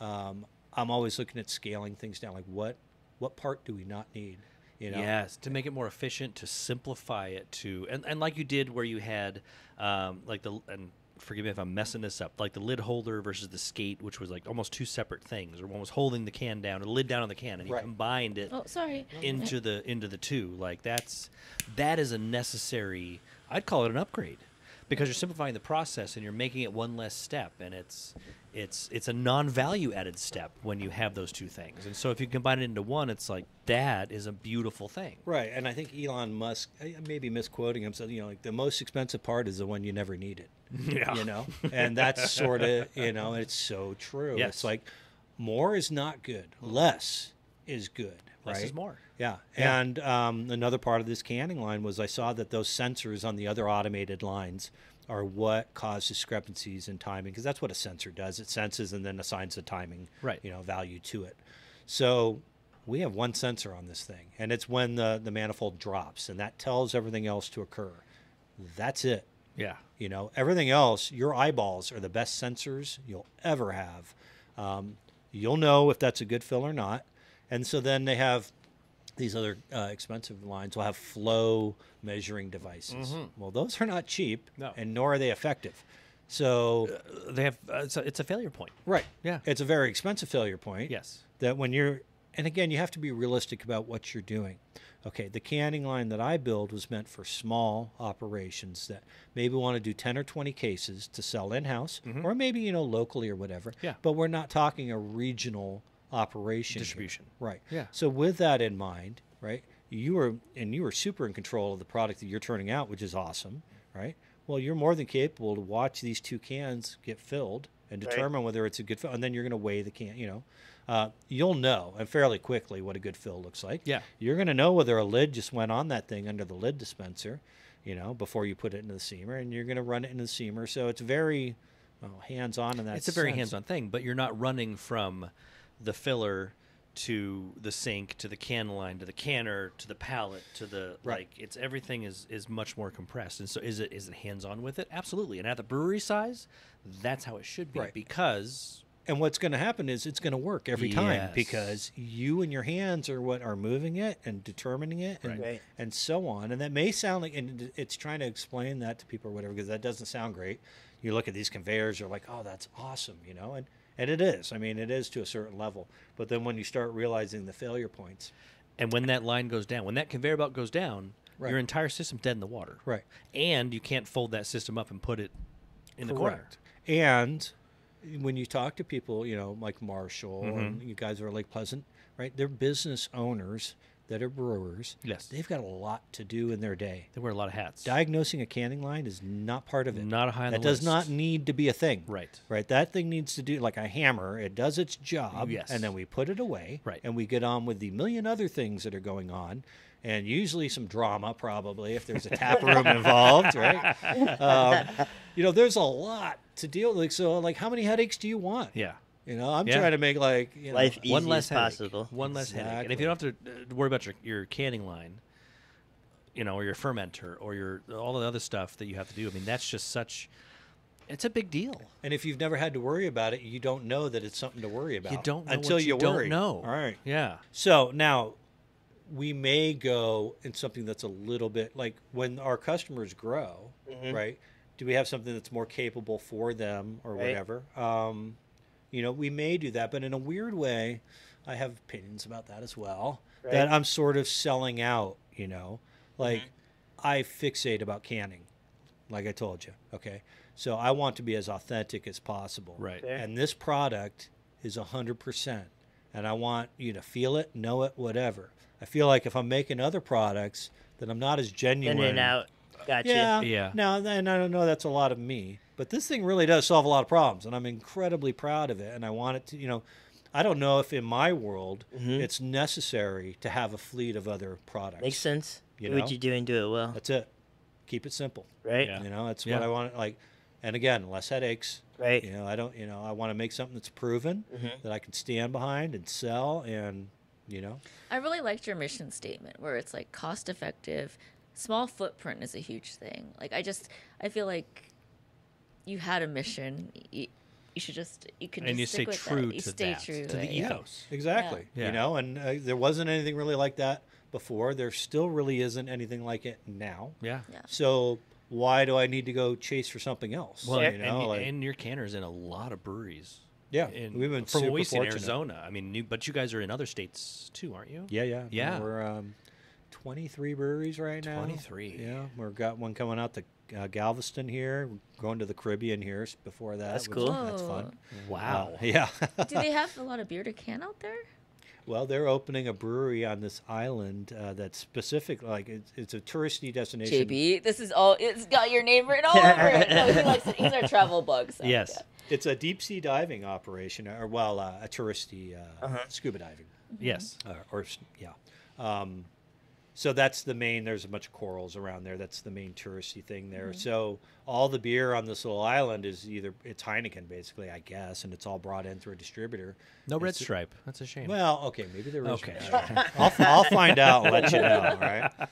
um, I'm always looking at scaling things down. Like what what part do we not need? You know. Yes, to make it more efficient, to simplify it, to and, and like you did where you had um, like the and forgive me if I'm messing this up, like the lid holder versus the skate, which was like almost two separate things, or one was holding the can down, or the lid down on the can, and he Right. combined it Oh, sorry. into the into the two. Like that's that is a necessary. I'd call it an upgrade because you're simplifying the process and you're making it one less step, and it's it's it's a non-value added step when you have those two things. And so if you combine it into one, it's like that is a beautiful thing. Right, and I think Elon Musk, I I may be misquoting him, said, you know, like the most expensive part is the one you never needed. Yeah. You know, and that's sort of, you know, it's so true. Yes. It's like more is not good, less is good. Less right? is more. Yeah. Yeah. And um, another part of this canning line was I saw that those sensors on the other automated lines are what cause discrepancies in timing because that's what a sensor does. It senses and then assigns a timing, Right. you know, value to it. So we have one sensor on this thing, and it's when the the manifold drops, and that tells everything else to occur. That's it. Yeah. You know, everything else, your eyeballs are the best sensors you'll ever have. Um, you'll know if that's a good fill or not. And so then they have these other uh, expensive lines will have flow measuring devices. Well, those are not cheap, Mm-hmm. No. and nor are they effective. So, They have uh, it's, a, it's a failure point. right, Yeah. it's a very expensive failure point Yes. that when you're and again you have to be realistic about what you're doing okay the canning line that i build was meant for small operations that maybe want to do 10 or 20 cases to sell in-house or maybe you know locally or whatever Mm-hmm. Yeah. but we're not talking a regional operation here. Distribution. right Yeah. so with that in mind right you are and you are super in control of the product that you're turning out which is awesome right well you're more than capable to watch these two cans get filled and Right. determine whether it's a good fill and then you're going to weigh the can you know uh, you'll know and fairly quickly what a good fill looks like Yeah. you're going to know whether a lid just went on that thing under the lid dispenser you know before you put it into the seamer and you're going to run it into the seamer so it's very well, hands-on in that It's a very hands-on thing, but you're not running from the filler to the sink to the can line to the canner to the pallet to the Right. like it's everything is is much more compressed and so is it is it hands-on with it absolutely and at the brewery size that's how it should be Right. because and what's going to happen is it's going to work every time because you and your hands are what are moving it and determining it and. Right. and so on and that may sound like and it's trying to explain that to people or whatever because that doesn't sound great you look at these conveyors you're like oh that's awesome you know and and it is i mean it is to a certain level but then when you start realizing the failure points and when that line goes down when that conveyor belt goes down Right. your entire system's dead in the water right and you can't fold that system up and put it in the corner Correct. And when you talk to people, you know, like Marshall Mm-hmm. and you guys are Lake Pleasant, right? They're business owners that are brewers. Yes. They've got a lot to do in their day. they wear a lot of hats Diagnosing a canning line is not part of it. Not a high on That does list. not need to be a thing. Right. Right. That thing needs to do like a hammer. It does its job. Yes. And then we put it away. Right. And we get on with the million other things that are going on. And usually some drama, probably, if there's a tap room involved, right? Um, you know, there's a lot to deal. with. so, like how many headaches do you want? Yeah. You know, I'm Yeah. trying to make like you know, Life easy one less as headache. possible. One less headache. And if you don't have to uh, worry about your, your canning line, you know, or your fermenter, or your all the other stuff that you have to do. I mean, that's just such. It's a big deal. And if you've never had to worry about it, you don't know that it's something to worry about. You don't know until what you, worry. don't know. All right. Yeah. So now we may go in something that's a little bit like when our customers grow, Mhm. right? Do we have something that's more capable for them or Right. whatever? Um, you know, we may do that, but in a weird way, I have opinions about that as well. That I'm sort of selling out, you know, mm-hmm. like I fixate about canning, like I told you. Okay. So I want to be as authentic as possible. Right. Fair. And this product is 100%. And I want you to feel it, know it, whatever. I feel like if I'm making other products, that I'm not as genuine. In and out. Gotcha. Yeah. Yeah. Now, and I don't know that's a lot of me, but this thing really does solve a lot of problems, and I'm incredibly proud of it. And I want it to, you know, I don't know if in my world Mhm. it's necessary to have a fleet of other products. Makes sense. You do know? what you do and do it well. That's it. Keep it simple. Right? Yeah. You know, that's Yeah. what I want. Like, and again, less headaches. Right. You know, I don't. You know, I want to make something that's proven Mhm. that I can stand behind and sell, and you know, I really liked your mission statement where it's like cost effective, small footprint is a huge thing. Like I just I feel like you had a mission. You, you should just you can And just you stick stay with true that. You to stay that, true to the it. Yeah, ethos. exactly. Yeah. You know, and uh, there wasn't anything really like that before. There still really isn't anything like it now. Yeah. Yeah. So why do I need to go chase for something else? Well, you know, and, like, and your canner's in a lot of breweries. yeah, In, we've been from super what we see in fortunate. Arizona. I mean, you, but you guys are in other states too, aren't you? Yeah, yeah, Yeah. We're um, 23 breweries right now. 23. Yeah, we've got one coming out to uh, Galveston here. Going to the Caribbean here before that. That's which- cool. That's fun. Wow. Uh, yeah. Do they have a lot of beer to can out there? well, they're opening a brewery on this island uh, that's specific. Like it's, it's a touristy destination. JB, this is all. It's got your name written all over it. No, he likes it. He's our travel bug. So, Yes. yeah. It's a deep sea diving operation, or well, uh, a touristy uh, Uh-huh. scuba diving, Yes. uh, or yeah. Um, so that's the main. There's a bunch of corals around there. That's the main touristy thing there. So all the beer on this little island is either it's Heineken, basically, I guess, and it's all brought in through a distributor. No red It's- stripe. That's a shame. Well, okay, maybe there is. Okay. I'll, I'll find out and let you know. All right.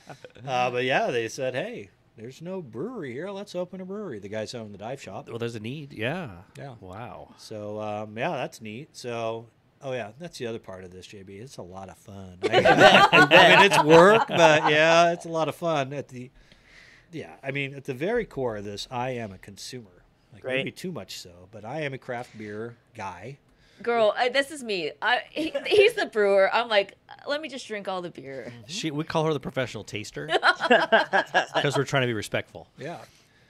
Uh, but yeah, they said, hey, there's no brewery here. Let's open a brewery. The guys own the dive shop. well, there's a need. Yeah. Yeah. Wow. So um, yeah, that's neat. So. Oh yeah, that's the other part of this, JB. It's a lot of fun. I, mean, it's work, but yeah, it's a lot of fun. At the, yeah, I mean, at the very core of this, I am a consumer. Like Right. maybe too much so, but I am a craft beer guy. Girl, I, this is me. I he, he's the brewer. I'm like, let me just drink all the beer. She, we call her the professional taster because we're trying to be respectful. Yeah.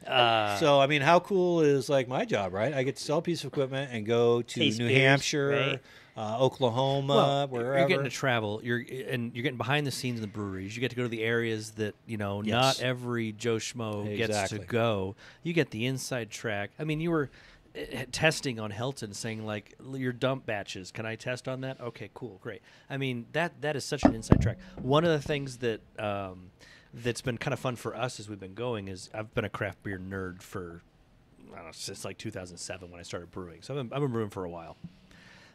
Uh, So I mean, how cool is like my job, right? I get to sell a piece of equipment and go to New beers, Hampshire, right. Uh, Oklahoma, well, wherever. you're getting to travel. You're and you're getting behind the scenes in the breweries. You get to go to the areas that you know Yes. not every Joe Schmo gets to go. You get the inside track. I mean, you were uh, testing on Helton, saying like your dump batches. Can I test on that? Okay, cool, great. I mean that that is such an inside track. One of the things that um, that's been kind of fun for us as we've been going is I've been a craft beer nerd for I don't know since like 2007 when I started brewing. So I've been, I've been brewing for a while.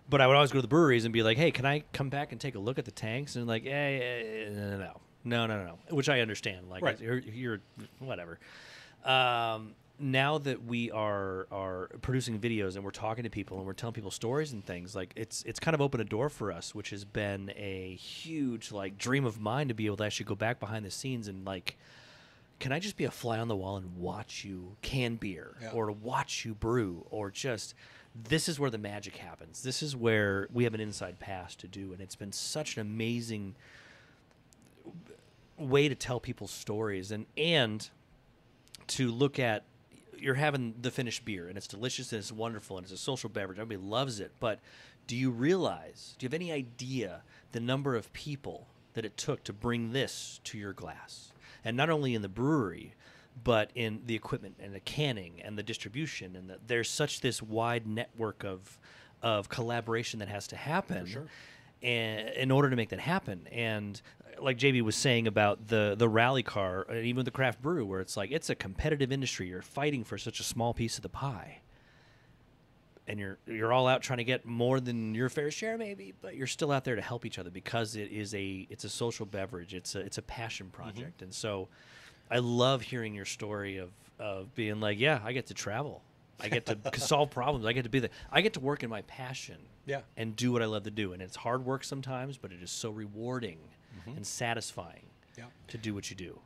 But I would always go to the breweries and be like, "Hey, can I come back and take a look at the tanks?" And like, "Yeah, eh, no, no, no, no, no, no," which I understand. Like, Right. you're, you're whatever. Um, now that we are are producing videos and we're talking to people and we're telling people stories and things, like it's it's kind of opened a door for us, which has been a huge like dream of mine to be able to actually go back behind the scenes and like can I just be a fly on the wall and watch you can beer Yeah. or to watch you brew or just this is where the magic happens. This is where we have an inside pass to do and it's been such an amazing way to tell people's stories and and to look at you're having the finished beer and it's delicious and it's wonderful and it's a social beverage everybody loves it but do you realize do you have any idea the number of people that it took to bring this to your glass and not only in the brewery but in the equipment and the canning and the distribution and the, there's such this wide network of of collaboration that has to happen sure. and in order to make that happen. And like JB was saying about the the rally car, and even the craft brew, where it's like it's a competitive industry. You're fighting for such a small piece of the pie. and you're you're all out trying to get more than your fair share maybe but you're still out there to help each other because it is a it's a social beverage it's a it's a passion mm-hmm. project and so i love hearing your story of of being like yeah i get to travel i get to solve problems i get to be there i get to work in my passion Yeah. and do what i love to do and it's hard work sometimes but it is so rewarding and satisfying Yeah. to do what you do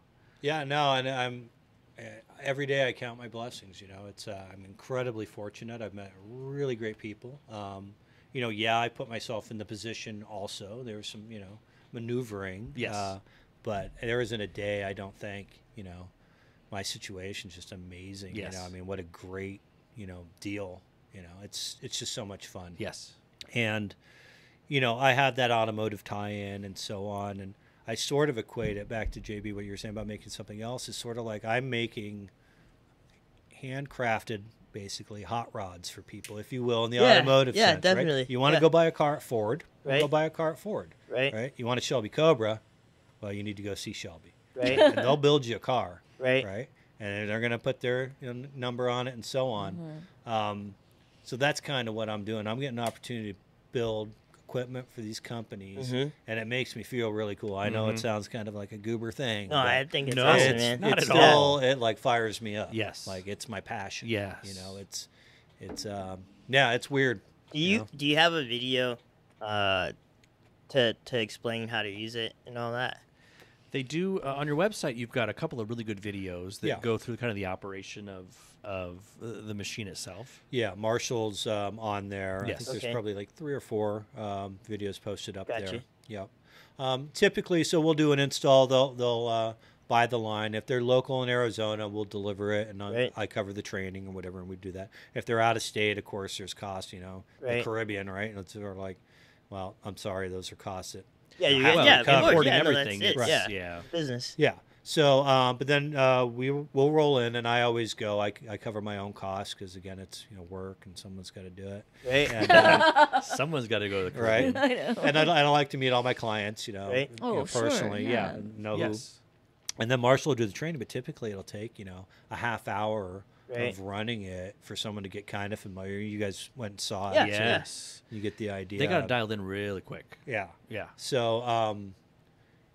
Yeah, no, and I'm uh, every day I count my blessings. You know, it's uh, I'm incredibly fortunate. I've met really great people. Um, you know, yeah, I put myself in the position. Also, there was some you know maneuvering. Yes. Uh, but there isn't a day I don't think you know my situation's just amazing. Yes. You know, I mean, what a great you know deal. You know, it's it's just so much fun yes and you know i had that automotive tie-in and so on and i sort of equate it back to jb what you were saying about making something else is sort of like i'm making handcrafted basically hot rods for people if you will in the Yeah, automotive yeah, sense definitely, right? you want to yeah. go buy a car at ford well, go buy a car at ford Right. right you want a shelby cobra well you need to go see shelby Right. and they'll build you a car Right. right and they're going to put their you know, number on it and so on um, so that's kind of what i'm doing i'm getting an opportunity to build equipment for these companies Mhm. and it makes me feel really cool i know it sounds kind of like a goober thing No, I think it's No, awesome, it's, man. not it's at still all. it like fires me up Yes. like it's my passion Yes. you know it's it's um yeah it's weird Do you know? do you have a video uh to to explain how to use it and all that? They do uh, on your website. You've got a couple of really good videos that Yeah. go through kind of the operation of of uh, the machine itself. Yeah, Marshall's um, on there. I Yes. think there's Okay. probably like three or four um, videos posted up Gotcha. there. Yep. Um, typically, so we'll do an install. They'll they'll uh, buy the line. If they're local in Arizona, we'll deliver it, and I- Right. I cover the training and whatever, and we do that. If they're out of state, of course, there's cost. You know, the Caribbean, right? And it's sort of like, well, I'm sorry, those are costs that Yeah, you Well, get, yeah, of cover- course, yeah, everything. it, it's- yeah. yeah. business. Yeah. So, um, but then uh, we will roll in, and I always go. I, I cover my own costs because again, it's you know work, and someone's got to do it. Right. And, uh, Someone's got to go to the right. I know. and I, I don't like to meet all my clients, you know, Right. you Oh, know, sure, personally, yeah, yeah. know Yes. who. And then Marshall will do the training, but typically it'll take you know a half hour Right. of running it for someone to get kind of familiar. You guys went and saw Yeah, it, so Yes. you get the idea. They got it dialed in really quick. Yeah. Yeah. So, um,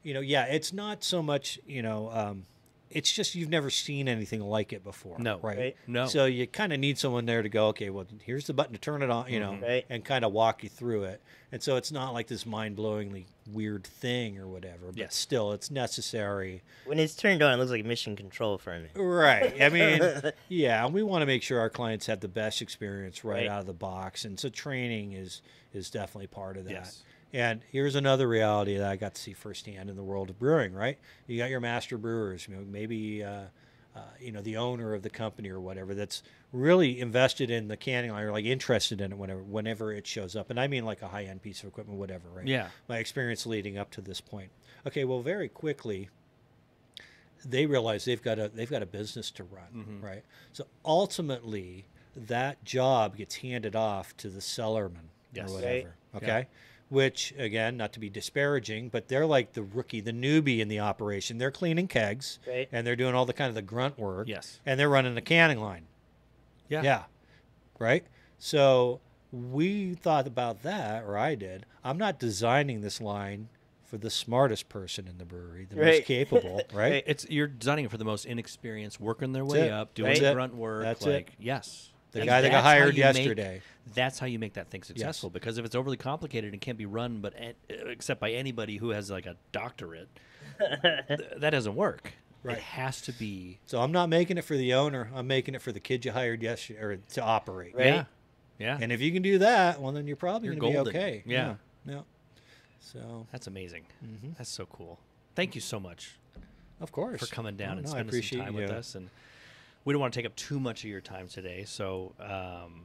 you know, yeah, it's not so much, you know, um, it's just you've never seen anything like it before. No. Right. Right. No. So you kind of need someone there to go, okay, well, here's the button to turn it on, you know, Mm-hmm. Right. and kind of walk you through it. And so it's not like this mind blowingly weird thing or whatever, but Yes. still it's necessary. When it's turned on, it looks like mission control for me. Right. I mean, yeah, and we want to make sure our clients have the best experience right, Right. out of the box. And so training is is definitely part of that. Yes. And here's another reality that I got to see firsthand in the world of brewing, right? You got your master brewers, you know, maybe uh, uh, you know the owner of the company or whatever that's really invested in the canning line or like interested in it whenever whenever it shows up. And I mean like a high end piece of equipment, whatever, right? Yeah. My experience leading up to this point. Okay, well, very quickly they realize they've got a they've got a business to run, Mm-hmm. right? So ultimately, that job gets handed off to the cellarman Yes. or Right. whatever. Yeah. Okay. Which again, not to be disparaging, but they're like the rookie, the newbie in the operation. They're cleaning kegs Right. and they're doing all the kind of the grunt work. Yes. And they're running the canning line. Yeah. Yeah. Right? So we thought about that, or I did. I'm not designing this line for the smartest person in the brewery, the most capable, right? Right. It's you're designing it for the most inexperienced, working their way it. up, doing Right. the grunt work. That's it. like yes, The And guy that got hired you make- yesterday. that's how you make that thing successful. Because if it's overly complicated and can't be run, but except by anybody who has like a doctorate, th- that doesn't work. Right. It has to be. So I'm not making it for the owner. I'm making it for the kid you hired yesterday or to operate. Right. Yeah. Yeah. And if you can do that, well, then you're probably going to be okay. Yeah. yeah. Yeah. So, That's amazing. Mm-hmm. That's so cool. Thank you so much of course. for coming down Oh, and no, I spending some time you. with us. And we don't want to take up too much of your time today. So um,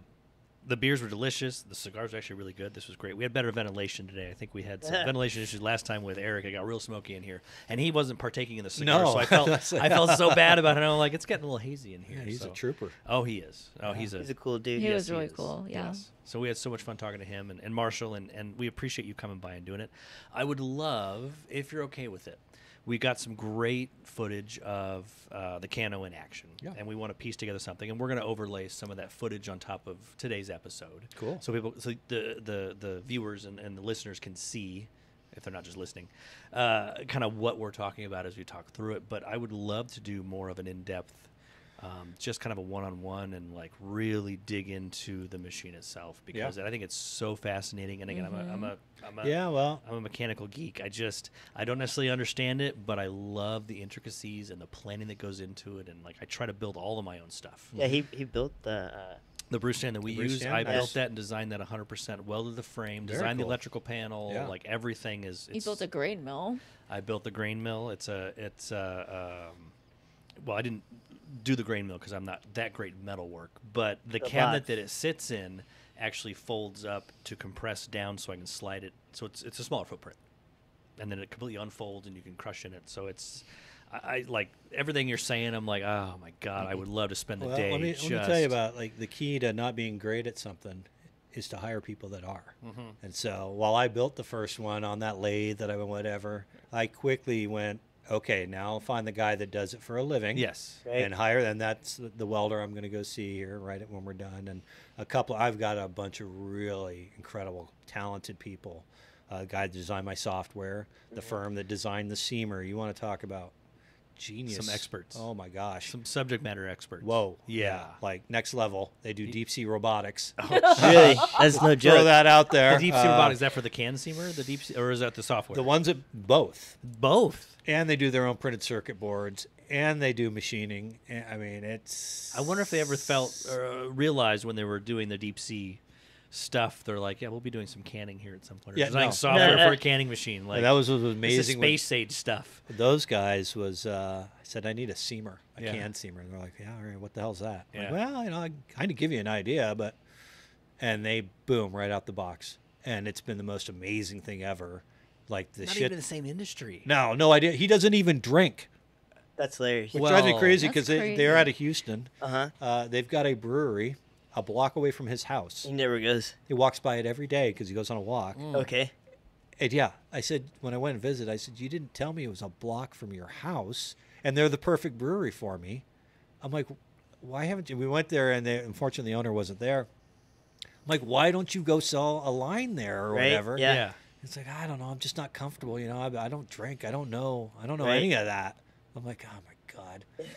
the beers were delicious. The cigars were actually really good. This was great. We had better ventilation today. I think we had some ventilation issues last time with Eric. It got real smoky in here, and he wasn't partaking in the cigar. No. so I felt I felt so bad about it. I'm like, it's getting a little hazy in here. Yeah, he's so- a trooper. Oh, he is. Oh, he's a He's a cool dude. He Yes, was really is. cool, yeah. Yes. So we had so much fun talking to him and, and Marshall, and, and we appreciate you coming by and doing it. I would love, if you're okay with it, we got some great footage of uh, the cano in action, Yeah. and we want to piece together something, and we're going to overlay some of that footage on top of today's episode. Cool. So people, so the the the viewers and, and the listeners can see. If they're not just listening, uh, kind of what we're talking about as we talk through it. But I would love to do more of an in-depth, um, just kind of a one-on-one, and like really dig into the machine itself because I think it's so fascinating. And again, I'm a, I'm a, I'm a Yeah, well, I'm a mechanical geek. I just I don't necessarily understand it, but I love the intricacies and the planning that goes into it, and like I try to build all of my own stuff. Yeah, he he built the. Uh, The brew stand that we use, I nice. built that and designed that 100%. Welded the frame, Very designed the electrical panel, Yeah. like everything is. You it's- built a grain mill. I built the grain mill. It's a it's a um, well, I didn't do the grain mill because I'm not that great metal work, but the, The cabinet box. that it sits in actually folds up to compress down so I can slide it. So it's it's a smaller footprint, and then it completely unfolds and you can crush in it. So it's I, I like everything you're saying. I'm like, oh my god, I would love to spend the well day. let me just... let me tell you about like the key to not being great at something is to hire people that are. Mm-hmm. And so while I built the first one on that lathe that I went whatever, I quickly went, okay, now I'll find the guy that does it for a living. Yes. Right. And hire, and that's the- the welder I'm going to go see here right when we're done. And a couple, I've got a bunch of really incredible, talented people. Uh, guy that designed my software, the firm that designed the seamer. You want to talk about genius? Some experts. Oh my gosh. Some subject matter experts. Whoa. Yeah. Like next level. They do deep sea robotics. really, that's no joke. Throw that out there. The deep sea Uh, robotics is that for the can seamer, the deep sea, or is that the software? The ones that both. both. And they do their own printed circuit boards and they do machining. I mean, it's. I wonder if they ever felt or uh, realized when they were doing the deep sea stuff. They're like, yeah, we'll be doing some canning here at some point. Or Yeah, designing no. software No, for uh, a canning machine. Like And that was was amazing. with space age stuff. those guys was uh, I said I need a seamer, a Yeah. can seamer. And they're like, yeah, all right, what the hell's that? I'm like, well, you know, I kind of give you an idea, but and they boom right out the box, and it's been the most amazing thing ever. Like the Not shit. even in the same industry. no, no idea. He doesn't even drink, That's hilarious. which drives me crazy because they, they're out of Houston. Uh huh. Uh, they've got a brewery a block away from his house. He never goes. He walks by it every day because he goes on a walk. Mm. Okay. And yeah, I said when I went and visited, I said you didn't tell me it was a block from your house, and they're the perfect brewery for me. I'm like, why haven't you? We went there, and they, unfortunately, the owner wasn't there. I'm like, why don't you go sell a line there or Right, whatever? yeah. yeah. It's like I don't know. I'm just not comfortable. You know, I, I don't drink. I don't know. I don't know Right. any of that. I'm like, oh my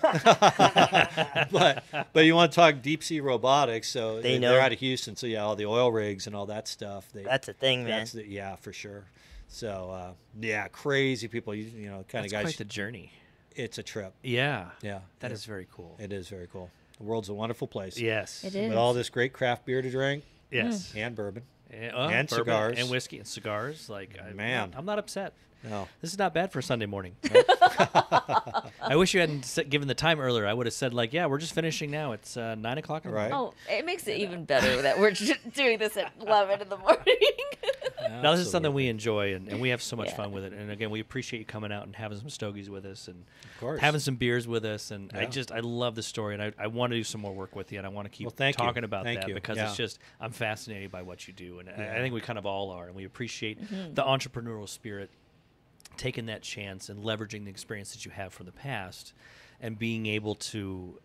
god. but but you want to talk deep sea robotics? So They they know. they're out of Houston. So yeah, all the oil rigs and all that stuff. They, That's a thing, man. the, yeah, for sure. So uh, yeah, crazy people. You, you know, kind That's of guys. quite the journey. it's a trip. Yeah. Yeah, That yeah. very cool. It is very cool. The world's a wonderful place. Yes. It is. With all this great craft beer to drink Yes. and bourbon. And, uh, And bourbon cigars. and whiskey and cigars. Like, I, Man. I'm not upset. No. This is not bad for a Sunday morning. I wish you hadn't s- given the time earlier. I would have said like, yeah, we're just finishing now. It's uh, nine o'clock. Right. Oh, it makes it even better that we're doing this at 11 in the morning. Now this is something we enjoy and, and we have so much Yeah. fun with it. And again, we appreciate you coming out and having some stogies with us and having some beers with us. And I just I love the story and I, I want to do some more work with you and I want to keep Well, thank you. talking about Thank that you. because Yeah. it's just I'm fascinated by what you do and I, I think we kind of all are and we appreciate mm-hmm. the entrepreneurial spirit taking that chance and leveraging the experience that you have from the past and being able to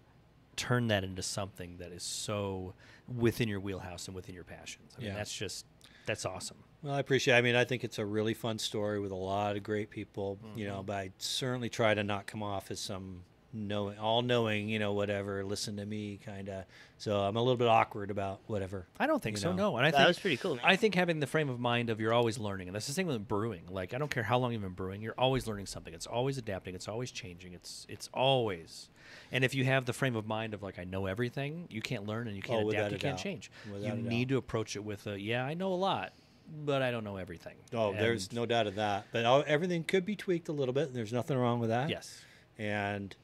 turn that into something that is so within your wheelhouse and within your passions. I mean, Yeah. that's just that's awesome. Well, I appreciate. It. I mean, I think it's a really fun story with a lot of great people. You know, mm-hmm. but I certainly try to not come off as some knowing, all knowing. You know, whatever. Listen to me, kind of. So I'm a little bit awkward about whatever. I don't think so. know. No, and I That think was pretty cool, man. I think having the frame of mind of you're always learning, and that's the same with brewing. Like I don't care how long you've been brewing, you're always learning something. It's always adapting. It's always changing. It's it's always. And if you have the frame of mind of like I know everything, you can't learn and you can't Oh, adapt. You can't doubt. change. Without you need doubt. to approach it with a yeah, I know a lot, but I don't know everything. Oh, there's no doubt of that. But all, everything could be tweaked a little bit. And there's nothing wrong with that. yes. And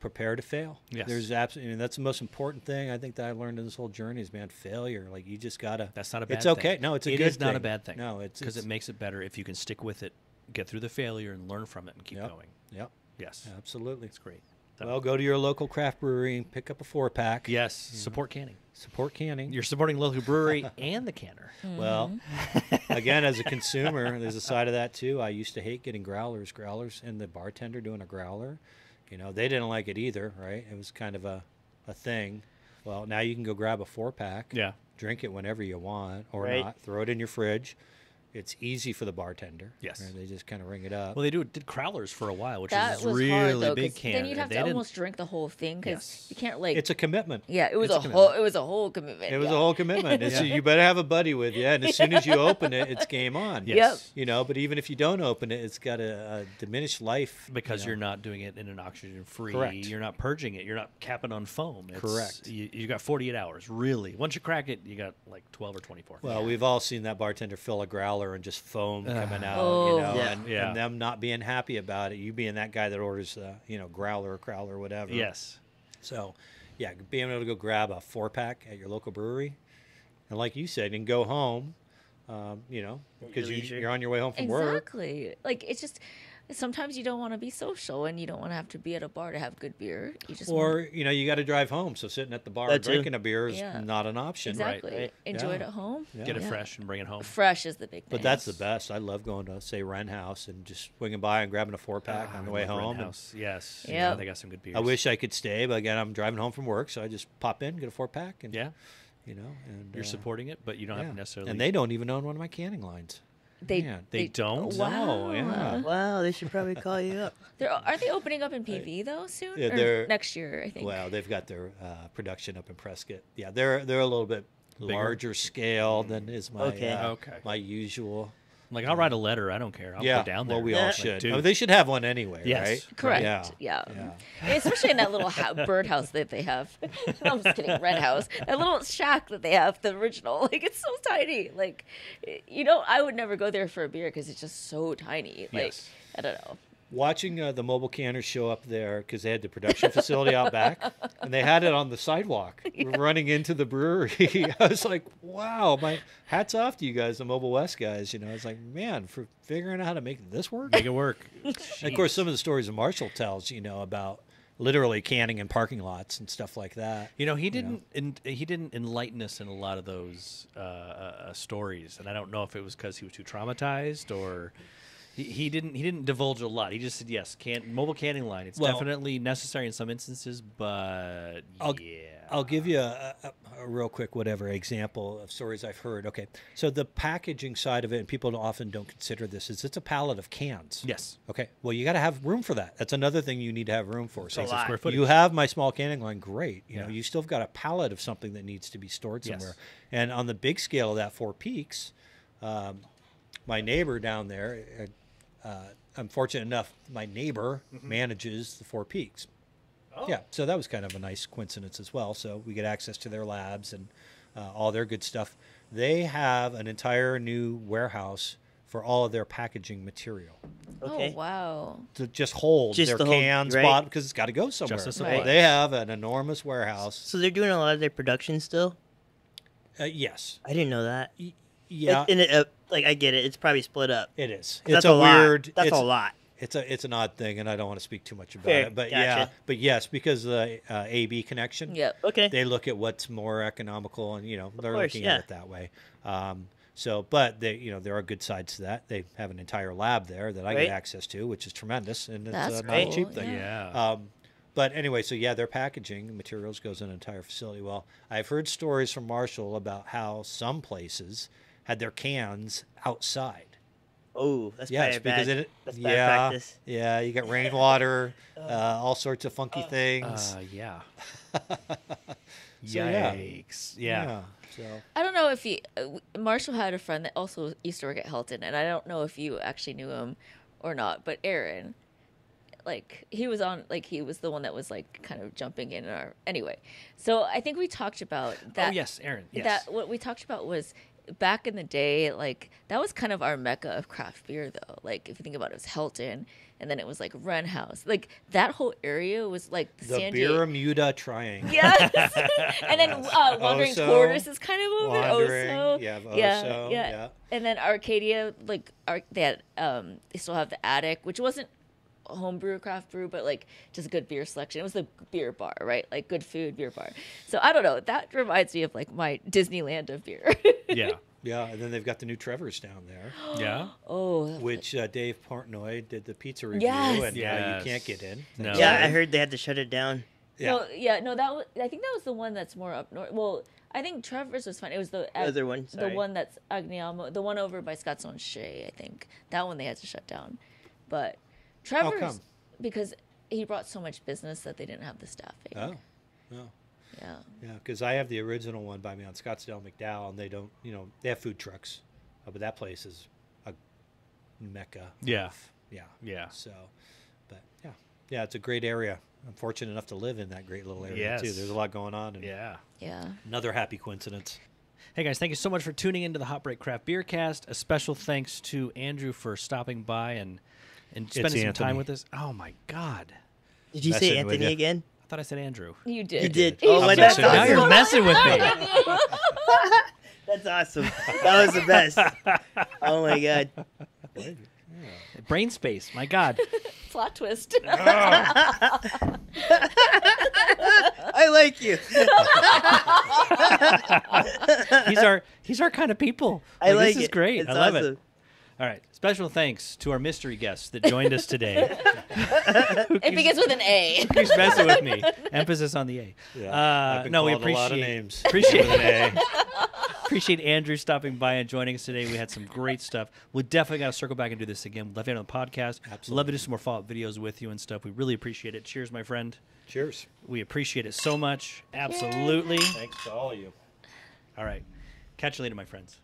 prepare to fail. Yes. There's absolutely. I mean, that's the most important thing I think that I learned in this whole journey is man, failure. Like you just gotta. That's not a bad It's thing. okay. No, it's a It good is not a bad thing. No, it's because it makes it better if you can stick with it, get through the failure, and learn from it and keep Yep. going. Yep. Yes, Absolutely. it's great. Well, go to your local craft brewery and pick up a four pack. yes, mm-hmm. support canning. Support canning. You're supporting local brewery and the canner. Well, again, as a consumer, there's a side of that too. I used to hate getting growlers, growlers, and the bartender doing a growler. You know, they didn't like it either, right? It was kind of a, a thing. Well, now you can go grab a four pack, Yeah. drink it whenever you want or Right. not, throw it in your fridge. It's easy for the bartender. Yes. right? They just kind of ring it up. Well, they do it did crowlers for a while, which That is was really hard though, big 'cause can. then you'd have They to almost drink the whole thing because Yes. you can't like. it's a commitment. yeah, it was it's a a, whole. It was a whole commitment. It was yeah. a whole commitment. And so you better have a buddy with you. And as soon as you open it, it's game on. Yes. You know, but even if you don't open it, it's got a, a diminished life. because you you are know. not doing it in an oxygen free. Correct. You're not purging it. You're not capping on foam. It's, Correct. You, you got 48 hours, really. Once you crack it, you got like 12 or 24. Well, we've all seen that bartender fill a growler and just foam coming out, Oh. you know, Yeah. and, Yeah. and them not being happy about it. You being that guy that orders, uh, you know, growler or crowler or whatever. yes. So, yeah, being able to go grab a four pack at your local brewery, and like you said, and go home, um, you know, because you, you're on your way home from work. Exactly. Like it's just sometimes you don't want to be social and you don't want to have to be at a bar to have good beer. You just Or want, you know you got to drive home, so sitting at the bar That too. drinking a beer is Yeah. not an option. exactly right. enjoy it at home. Yeah. Get it Yeah. fresh and bring it home. Fresh is the big thing. But that's the best. I love going to say Wren House and just swinging by and grabbing a four pack Ah, on the I way home. and Yes. Yeah. Yeah. They got some good beers. I wish I could stay, but again, I'm driving home from work, so I just pop in, get a four pack, and Yeah. you know, and You're uh, supporting it, but you don't have to necessarily. And they don't even own one of my canning lines. They Man, they don't? Wow. No, yeah. Wow, they should probably call you up. They're, aren't they opening up in PV though soon? Yeah, they're- next year, I think. Well, they've got their uh, production up in Prescott. Yeah, they're they're a little bit larger scale than is my Okay. uh, Okay. my usual. Like, I'll write a letter. I don't care. I'll yeah, go down there. well, we all Like, should. dude. I they should have one anyway, Yes. right? Correct. Yeah. Yeah. Yeah. Especially in that little ha- birdhouse that they have. I'm just kidding. Wren House. That little shack that they have, the original. Like it's so tiny. Like, you know, I would never go there for a beer because it's just so tiny. Like, Yes. I don't know. Watching uh, the mobile canners show up there because they had the production facility out back, and they had it on the sidewalk, running into the brewery. I was like, "Wow, my hats off to you guys, the Mobile West guys." You know, I was like, "Man, for figuring out how to make this work." Make it work. And of course, some of the stories that Marshall tells, you know, about literally canning in parking lots and stuff like that. You know, he didn't. En- he didn't enlighten us in a lot of those uh, uh, uh, stories, and I don't know if it was because he was too traumatized or he, he didn't. He didn't divulge a lot. He just said, "Yes, can mobile canning line. It's Well- definitely necessary in some instances, but I'll, yeah." I'll give you a, a, a real quick whatever example of stories I've heard. Okay, so the packaging side of it, and people often don't consider this, is it's a pallet of cans. yes. Okay, well you got to have room for that. That's another thing you need to have room for. So. Square footage. you have my small canning line, great. You know, you still have got a pallet of something that needs to be stored somewhere. Yes. And on the big scale of that Four Peaks, um, my neighbor down there, uh, I'm fortunate enough, my neighbor Mm-hmm. manages the Four Peaks. Oh. Yeah, so that was kind of a nice coincidence as well. So we get access to their labs and uh, all their good stuff. They have an entire new warehouse for all of their packaging material Okay. Oh wow. to just hold Just their to hold- cans, right. bottom because it's got to go somewhere. a supply. They have an enormous warehouse. So they're doing a lot of their production still. Uh, yes, I didn't know that. Y- yeah, And it, uh, like I get it. It's probably split up. it is. That's It's a, lot. weird. That's it's, a lot. It's a it's an odd thing, and I don't want to speak too much about Fair, it. But yeah, but yes, because the uh, AB connection. Yep. Okay. they look at what's more economical and you know they're course, looking yeah. at it that way um, so but they you know there are good sides to that they have an entire lab there that i Right. get access to which is tremendous and it's That's uh, not a cool, cheap thing yeah. Yeah. um, but anyway so yeah their packaging materials goes in an entire facility well i've heard stories from marshall about how some places had their cans outside Oh, that's yes, probably bad. because it, that's bad yeah, practice. yeah, you got rainwater, uh, all sorts of funky things. Uh, yeah. So, yeah. Yikes. Yeah. So I don't know if you. Uh, Marshall had a friend that also used to work at Helton, and I don't know if you actually knew him or not. But Aaron, like he was on, like he was the one that was like kind of jumping in our. Anyway, so I think we talked about that. oh yes, Aaron. Yes. That what we talked about was back in the day, like that was kind of our mecca of craft beer, though. Like if you think about it, it was Helton, and then it was like Wren House. Like that whole area was like the, the San Diego. Bermuda Triangle. Yes. and then uh, Wandering Oso, Tortoise is kind of over Oso. yeah, Oso, yeah. yeah. And then Arcadia, like Ar- they had, um, they still have the attic, which wasn't homebrew craft brew, but like just a good beer selection. It was the beer bar, right? Like good food, beer bar. So I don't know. That reminds me of like my Disneyland of beer. Yeah. Yeah, and then they've got the new Trevor's down there, Yeah. oh, which uh, Dave Portnoy did the pizza review, Yes. and uh, you can't get in. No. Yeah, Yeah. I heard they had to shut it down. Yeah. No, yeah, no, that was. I think that was the one that's more up north. Well, I think Trevor's was fine. It was the other one, the one that's Agniamo, the one over by Scott's on Shea. I think that one they had to shut down. But Trevor's come? because he brought so much business that they didn't have the staffing. Oh, no. Yeah, Yeah, because I have the original one by me on Scottsdale McDowell, and they don't, you know, they have food trucks, uh, but that place is a mecca. Yeah. of- yeah, Yeah. So, but yeah, yeah, it's a great area. I'm fortunate enough to live in that great little area too. There's a lot going on, and Yeah. yeah. another happy coincidence. Hey guys, thank you so much for tuning into the Hot Break Craft Beer Cast. A special thanks to Andrew for stopping by and and spending some Anthony. time with us. Oh my god. Did you Messing say Anthony again? I thought I said Andrew. You did. You did. He Oh, was my just messing Now you're messing with me. That's awesome. That was the best. Oh my god. Brain space. My god. Plot twist. I like you. He's our he's our kind of people. I like this is it. great. It's I love awesome. it. All right. Special thanks to our mystery guest that joined us today. it begins with an A. He's messing with me. Emphasis on the A. Yeah, Uh, I've been no, we called a lot of appreciate names. appreciate With an A. appreciate Andrew stopping by and joining us today. We had some great stuff. We definitely got to circle back and do this again. Love to have you on the podcast. Absolutely. Love to do some more follow up videos with you and stuff. We really appreciate it. Cheers, my friend. Cheers. We appreciate it so much. Absolutely. Thanks to all of you. All right. Catch you later, my friends.